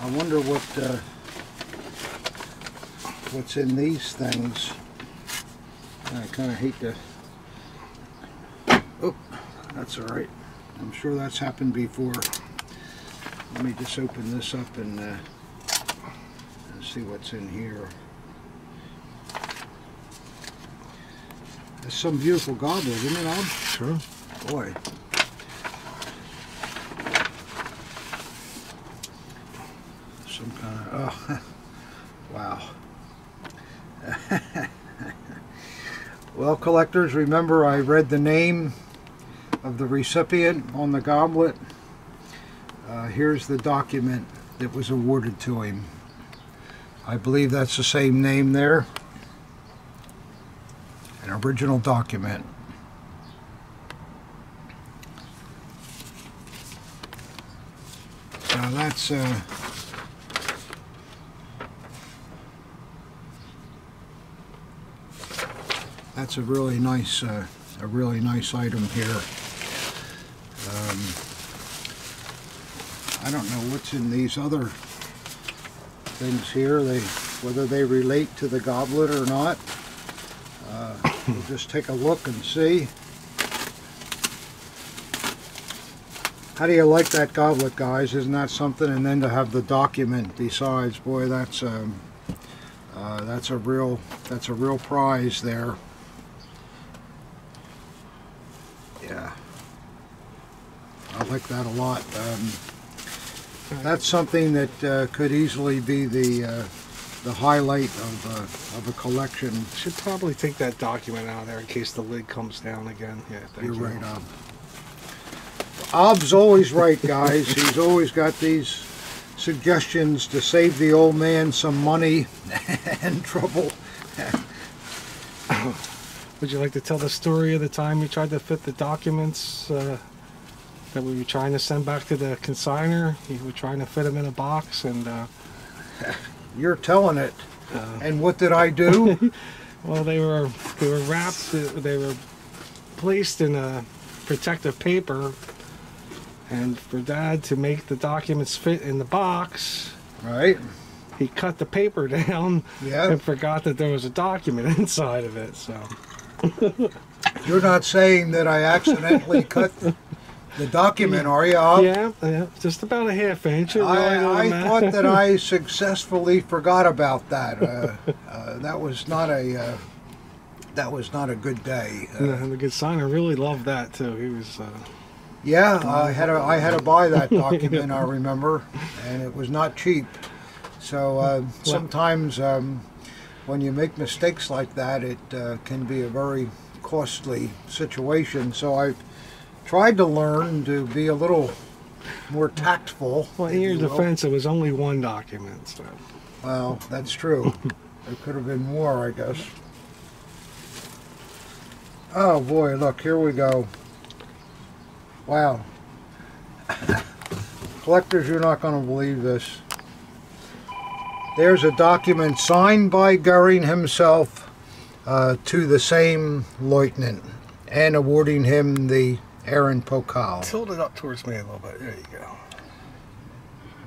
[SPEAKER 1] I wonder what, uh, what's in these things. I kind of hate to, oh, that's all right. I'm sure that's happened before. Let me just open this up and, uh, and see what's in here. It's some beautiful goblet, isn't it, Ob?
[SPEAKER 2] Sure.
[SPEAKER 1] Boy. Some kind of, oh, [LAUGHS] wow. [LAUGHS] well, collectors, remember I read the name of the recipient on the goblet. Uh, here's the document that was awarded to him. I believe that's the same name there. An original document. So that's uh, that's a really nice uh, a really nice item here. I don't know what's in these other things here. They whether they relate to the goblet or not. Uh, we'll just take a look and see. How do you like that goblet, guys? Isn't that something? And then to have the document besides, boy, that's um, uh, that's a real that's a real prize there. Yeah, I like that a lot. Um, that's something that uh, could easily be the uh, the highlight of uh, of a collection.
[SPEAKER 2] Should probably take that document out of there in case the lid comes down again. Yeah, thank
[SPEAKER 1] You're
[SPEAKER 2] you.
[SPEAKER 1] right, Ob. Ob's always right, guys. [LAUGHS] He's always got these suggestions to save the old man some money [LAUGHS] and trouble. [LAUGHS]
[SPEAKER 2] Would you like to tell the story of the time you tried to fit the documents uh, that we were trying to send back to the consigner? We were trying to fit them in a box, and uh, [LAUGHS]
[SPEAKER 1] You're telling it.
[SPEAKER 2] uh,
[SPEAKER 1] And what did I do? [LAUGHS]
[SPEAKER 2] well, they were they were wrapped. They were placed in a protective paper, and for Dad to make the documents fit in the box,
[SPEAKER 1] right?
[SPEAKER 2] he cut the paper [LAUGHS] down
[SPEAKER 1] Yeah.
[SPEAKER 2] and forgot that there was a document inside of it. So.
[SPEAKER 1] You're not saying that I accidentally cut the document, are you?
[SPEAKER 2] Yeah, yeah, just about a half inch. It really
[SPEAKER 1] I,
[SPEAKER 2] doesn't
[SPEAKER 1] I
[SPEAKER 2] matter.
[SPEAKER 1] thought that I [LAUGHS] successfully forgot about that. Uh, uh, that was not a uh, that was not a good day. Uh,
[SPEAKER 2] Yeah, the good signer I really loved that too. He was, uh,
[SPEAKER 1] Yeah, I had to, I had to buy that [LAUGHS] document. I remember, and it was not cheap. So uh, sometimes um, when you make mistakes like that, it uh, can be a very costly situation. So I've tried to learn to be a little more tactful.
[SPEAKER 2] well, in your defense, it was only one document. So.
[SPEAKER 1] Well, that's true. [LAUGHS] there could have been more, I guess. Oh boy, look, here we go. Wow. [COUGHS] Collectors, you're not going to believe this. There's a document signed by Goering himself uh, to the same lieutenant and awarding him the Ehrenpokal.
[SPEAKER 2] Tilt it up towards me a little bit. There you go.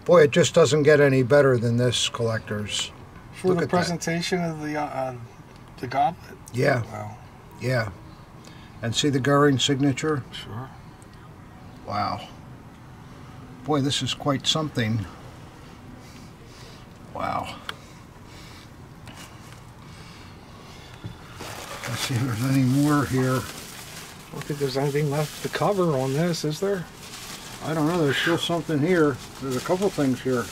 [SPEAKER 1] Boy, it just doesn't get any better than this, collectors.
[SPEAKER 2] For
[SPEAKER 1] Look
[SPEAKER 2] the
[SPEAKER 1] at that.
[SPEAKER 2] presentation of the uh, uh, the goblet.
[SPEAKER 1] Yeah,
[SPEAKER 2] Wow.
[SPEAKER 1] yeah. And see the Goering signature?
[SPEAKER 2] Sure.
[SPEAKER 1] Wow. Boy, this is quite something. Wow. Let's see if there's any more here.
[SPEAKER 2] I don't think there's anything left to cover on this, is there?
[SPEAKER 1] I don't know, there's still something here. There's a couple things here.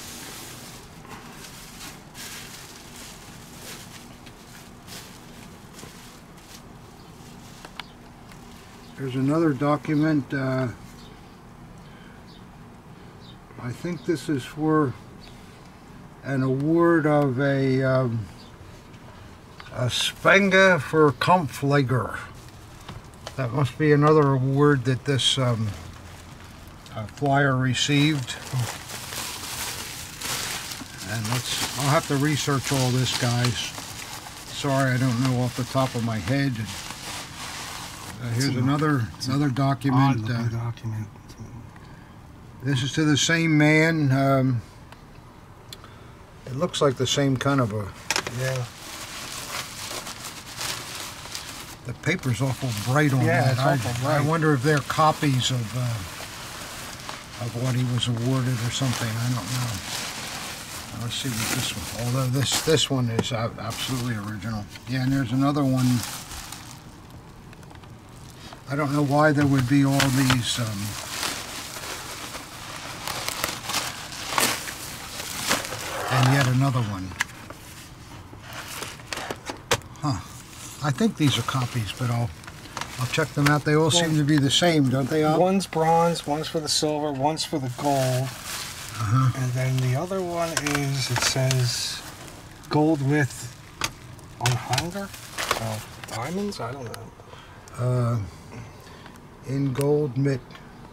[SPEAKER 1] There's another document. Uh, I think this is for an award of a, um, a Spange for Kampfflieger. That must be another award that this um, uh, flyer received. And let's, I'll have to research all this, guys. Sorry, I don't know off the top of my head. Uh, here's
[SPEAKER 2] an-
[SPEAKER 1] another another document. Uh,
[SPEAKER 2] document.
[SPEAKER 1] this is to the same man. Um, it looks like the same kind of a.
[SPEAKER 2] Yeah.
[SPEAKER 1] The paper's awful bright on
[SPEAKER 2] Yeah,
[SPEAKER 1] that.
[SPEAKER 2] it's
[SPEAKER 1] I,
[SPEAKER 2] awful
[SPEAKER 1] I wonder if they're copies of uh, of what he was awarded or something. I don't know. Now, Let's see what this one. Although this this one is absolutely original. Yeah, and there's another one. I don't know why there would be all these. Um, and yet another one. I think these are copies, but I'll I'll check them out. They all seem to be the same, don't they? Al?
[SPEAKER 2] One's bronze, one's for the silver, one's for the gold.
[SPEAKER 1] Uh-huh.
[SPEAKER 2] And then the other one is, it says gold with Anhänger? So, diamonds? I don't know.
[SPEAKER 1] Uh, in gold mit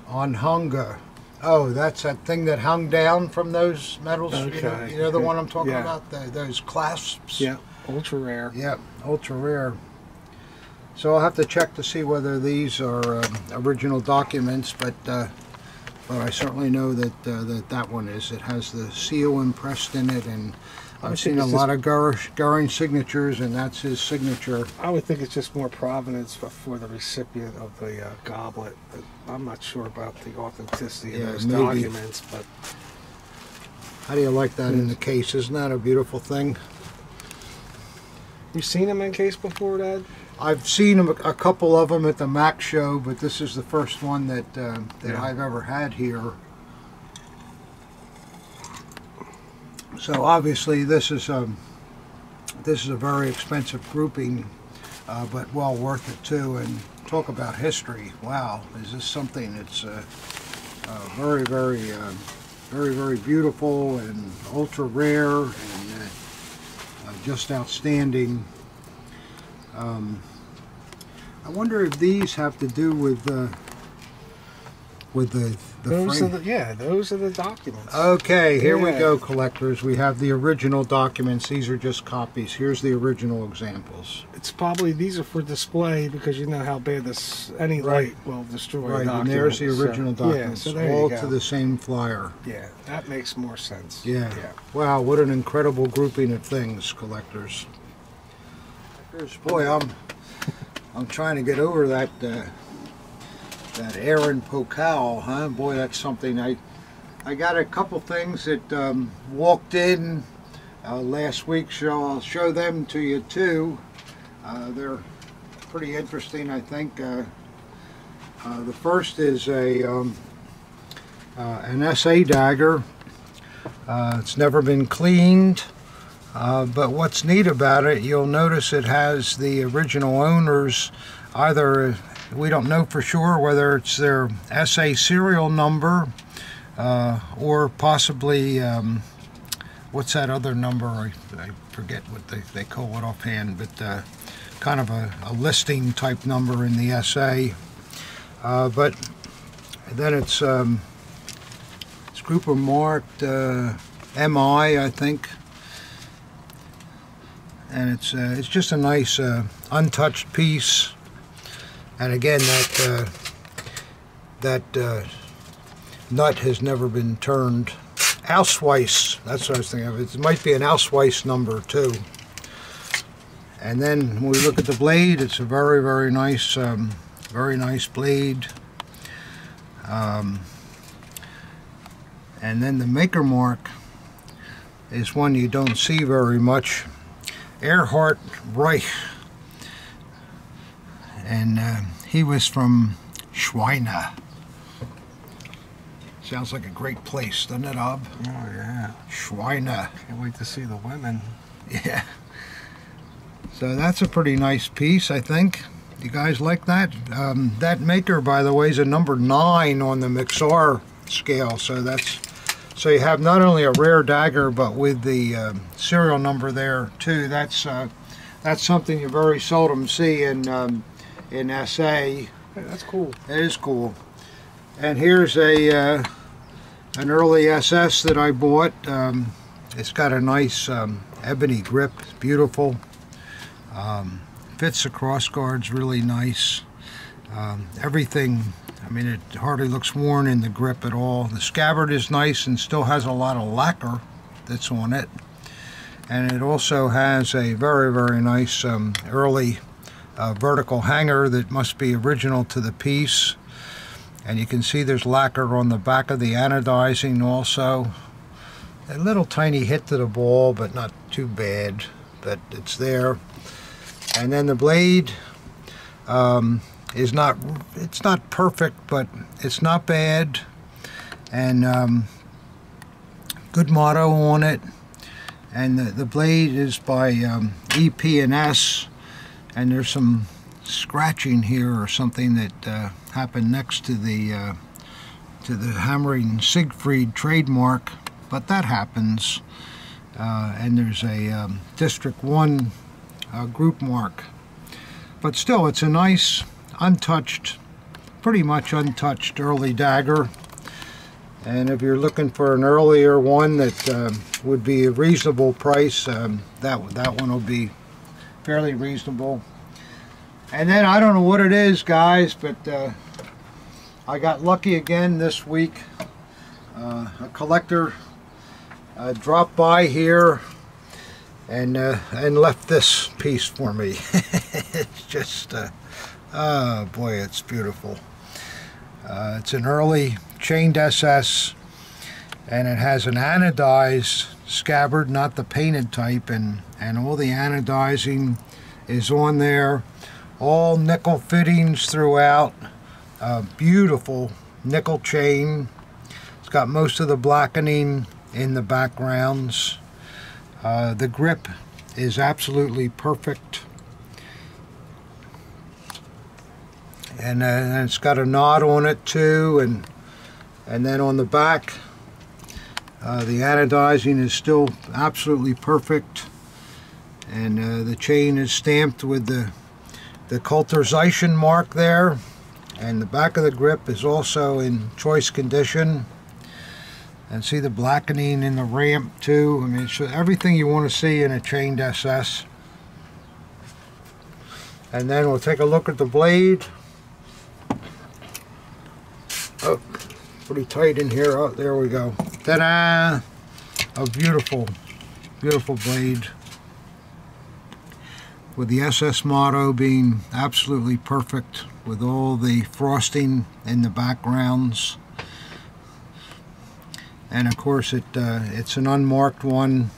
[SPEAKER 1] Anhänger. Oh, that's that thing that hung down from those medals. You, know,
[SPEAKER 2] Okay.
[SPEAKER 1] you know the one I'm talking
[SPEAKER 2] Yeah.
[SPEAKER 1] about. The, those clasps.
[SPEAKER 2] Yeah, ultra rare.
[SPEAKER 1] Yep, ultra rare. So I'll have to check to see whether these are um, original documents, but uh, but I certainly know that uh, that that one is. It has the seal impressed in it, and I've seen a lot of Goering signatures, and that's his signature.
[SPEAKER 2] I would think it's just more provenance for, for the recipient of the uh, goblet. I'm not sure about the authenticity of those
[SPEAKER 1] maybe.
[SPEAKER 2] documents, but
[SPEAKER 1] How do you like that in the case? Isn't that a beautiful thing?
[SPEAKER 2] You've seen them in case before, Dad?
[SPEAKER 1] I've seen 'em- a couple of them at the MAX show, but this is the first one that uh, that
[SPEAKER 2] Yeah.
[SPEAKER 1] I've ever had here. So obviously, this is a this is a very expensive grouping, uh, but well worth it too. And talk about history. Wow, is this something that's uh, uh, very, very, uh, very, very beautiful and ultra rare and just outstanding. Um, I wonder if these have to do with uh, with the the
[SPEAKER 2] those
[SPEAKER 1] frame.
[SPEAKER 2] are the yeah, those are the documents.
[SPEAKER 1] Okay, here we go, collectors. We have the original documents. These are just copies. Here's the original examples.
[SPEAKER 2] it's probably these are for display because you know how bad this any
[SPEAKER 1] Right.
[SPEAKER 2] light will destroy. a
[SPEAKER 1] Right, and there's the
[SPEAKER 2] So,
[SPEAKER 1] original documents,
[SPEAKER 2] Yeah, so there
[SPEAKER 1] all
[SPEAKER 2] you go.
[SPEAKER 1] to the same flyer.
[SPEAKER 2] yeah, that makes more sense.
[SPEAKER 1] Yeah.
[SPEAKER 2] yeah.
[SPEAKER 1] Wow, what an incredible grouping of things, collectors. Boy, I'm I'm trying to get over that uh, that Ehrenpokal, huh? Boy, that's something. I I got a couple things that um, walked in uh, last week. So I'll show them to you too. Uh, they're pretty interesting, I think. Uh, uh, the first is a um, uh, an SA dagger. Uh, it's never been cleaned. But what's neat about it, you'll notice it has the original owners, either, we don't know for sure whether it's their SA serial number uh, or possibly, um, what's that other number? I, I forget what they, they call it offhand, but uh, kind of a, a listing type number in the SA. Uh, but then it's, um, it's marked uh, MI, I think and it's uh, it's just a nice uh, untouched piece. And again, that uh, that uh, nut has never been turned. Ausweis, that's what I was thinking of. It might be an Ausweis number too. And then when we look at the blade, it's a very very nice, um, very nice blade. Um, and then the maker mark is one you don't see very much. Erhard Reich. And uh, he was from Schweine. Sounds like a great place, doesn't it, Ob?
[SPEAKER 2] Oh yeah.
[SPEAKER 1] Schweine.
[SPEAKER 2] Can't wait to see the women.
[SPEAKER 1] Yeah. So that's a pretty nice piece, I think. You guys like that? Um, that maker, by the way, is a number nine on the McSar scale. So that's so you have not only a rare dagger, but with the uh, serial number there too. That's uh, that's something you very seldom see in um, in SA.
[SPEAKER 2] Hey, that's cool.
[SPEAKER 1] It is cool. And here's a uh, an early SS that I bought. Um, it's got a nice um, ebony grip. It's beautiful. Um, fits the cross guards really nice. Um, everything, I mean, it hardly looks worn in the grip at all. The scabbard is nice and still has a lot of lacquer that's on it. And it also has a very, very nice um, early uh, vertical hanger that must be original to the piece. And you can see there's lacquer on the back of the anodizing also. A little tiny hit to the ball, but not too bad, but it's there. And then the blade um, is not, it's not perfect, but it's not bad. And um, good motto on it. And the, the blade is by um, EP&S. And there's some scratching here or something that uh, happened next to the uh, to the hammering Siegfried trademark, but that happens. Uh, and there's a um, District 1 uh, group mark. But still, it's a nice, untouched, pretty much untouched early dagger. And if you're looking for an earlier one that uh, would be a reasonable price, um, that, that one will be fairly reasonable. And then I don't know what it is, guys, but uh, I got lucky again this week. Uh, a collector uh, dropped by here and uh, and left this piece for me. [LAUGHS] it's just, uh, oh boy, it's beautiful. Uh, it's an early chained SS, and it has an anodized scabbard, not the painted type, and and all the anodizing is on there. All nickel fittings throughout uh, beautiful nickel chain. It's got most of the blackening in the backgrounds. Uh, the grip is absolutely perfect. And, uh, and it's got a knot on it too and and then on the back uh, the anodizing is still absolutely perfect. And uh, the chain is stamped with the the Kulturzeichen mark there. And the back of the grip is also in choice condition. And see the blackening in the ramp too? I mean so everything you want to see in a chained SS and then we'll take a look at the blade. Oh pretty tight in here. Oh there we go. Ta-da! A beautiful beautiful blade. With the SS motto being absolutely perfect with all the frosting in the backgrounds. And of course it uh, it's an unmarked one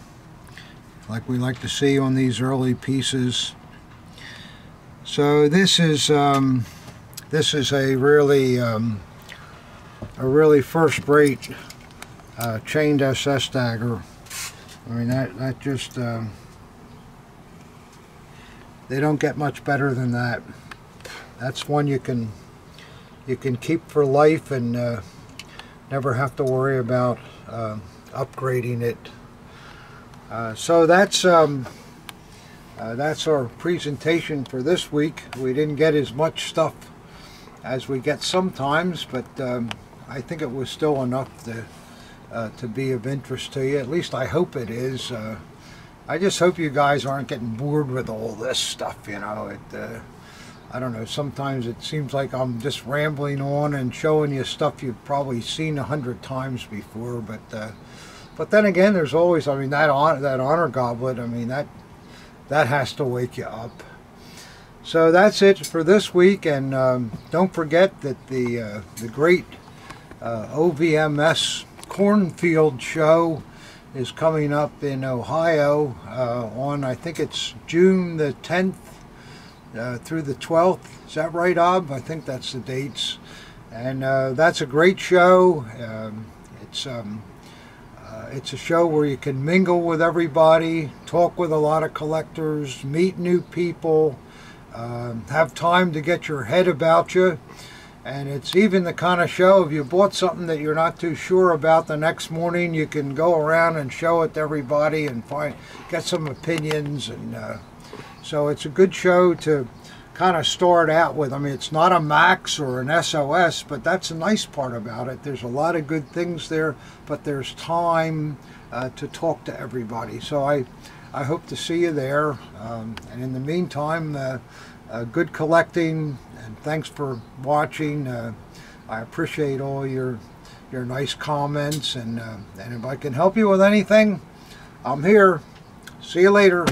[SPEAKER 1] like we like to see on these early pieces. So this is um, this is a really um, a really first-rate uh, chained SS dagger I mean that that just uh, they don't get much better than that. That's one you can you can keep for life and uh, never have to worry about uh, upgrading it. Uh, so that's um, uh, that's our presentation for this week. We didn't get as much stuff as we get sometimes, but um, I think it was still enough to uh, to be of interest to you. At least I hope it is. Uh, I just hope you guys aren't getting bored with all this stuff, you know. It, uh, I don't know, sometimes it seems like I'm just rambling on and showing you stuff you've probably seen a hundred times before, but uh, but then again, there's always, I mean, that honor, that honor goblet, I mean, that that has to wake you up. So that's it for this week, and um, don't forget that the uh, the great uh, OVMS Cornfield Show is coming up in Ohio uh, on, I think it's June the 10th uh, through the 12th. Is that right, Ob? I think that's the dates. And uh, that's a great show. Um, it's um, uh, it's a show where you can mingle with everybody, talk with a lot of collectors, meet new people, um, have time to get your head about you. And it's even the kind of show if you bought something that you're not too sure about the next morning, you can go around and show it to everybody and find get some opinions. And uh, so it's a good show to kind of start out with. I mean, it's not a Max or an SOS, but that's a nice part about it. There's a lot of good things there, but there's time uh, to talk to everybody. So I, I hope to see you there. Um, and in the meantime, uh, uh, good collecting, and thanks for watching. Uh, I appreciate all your your nice comments, and uh, and if I can help you with anything, I'm here. See you later.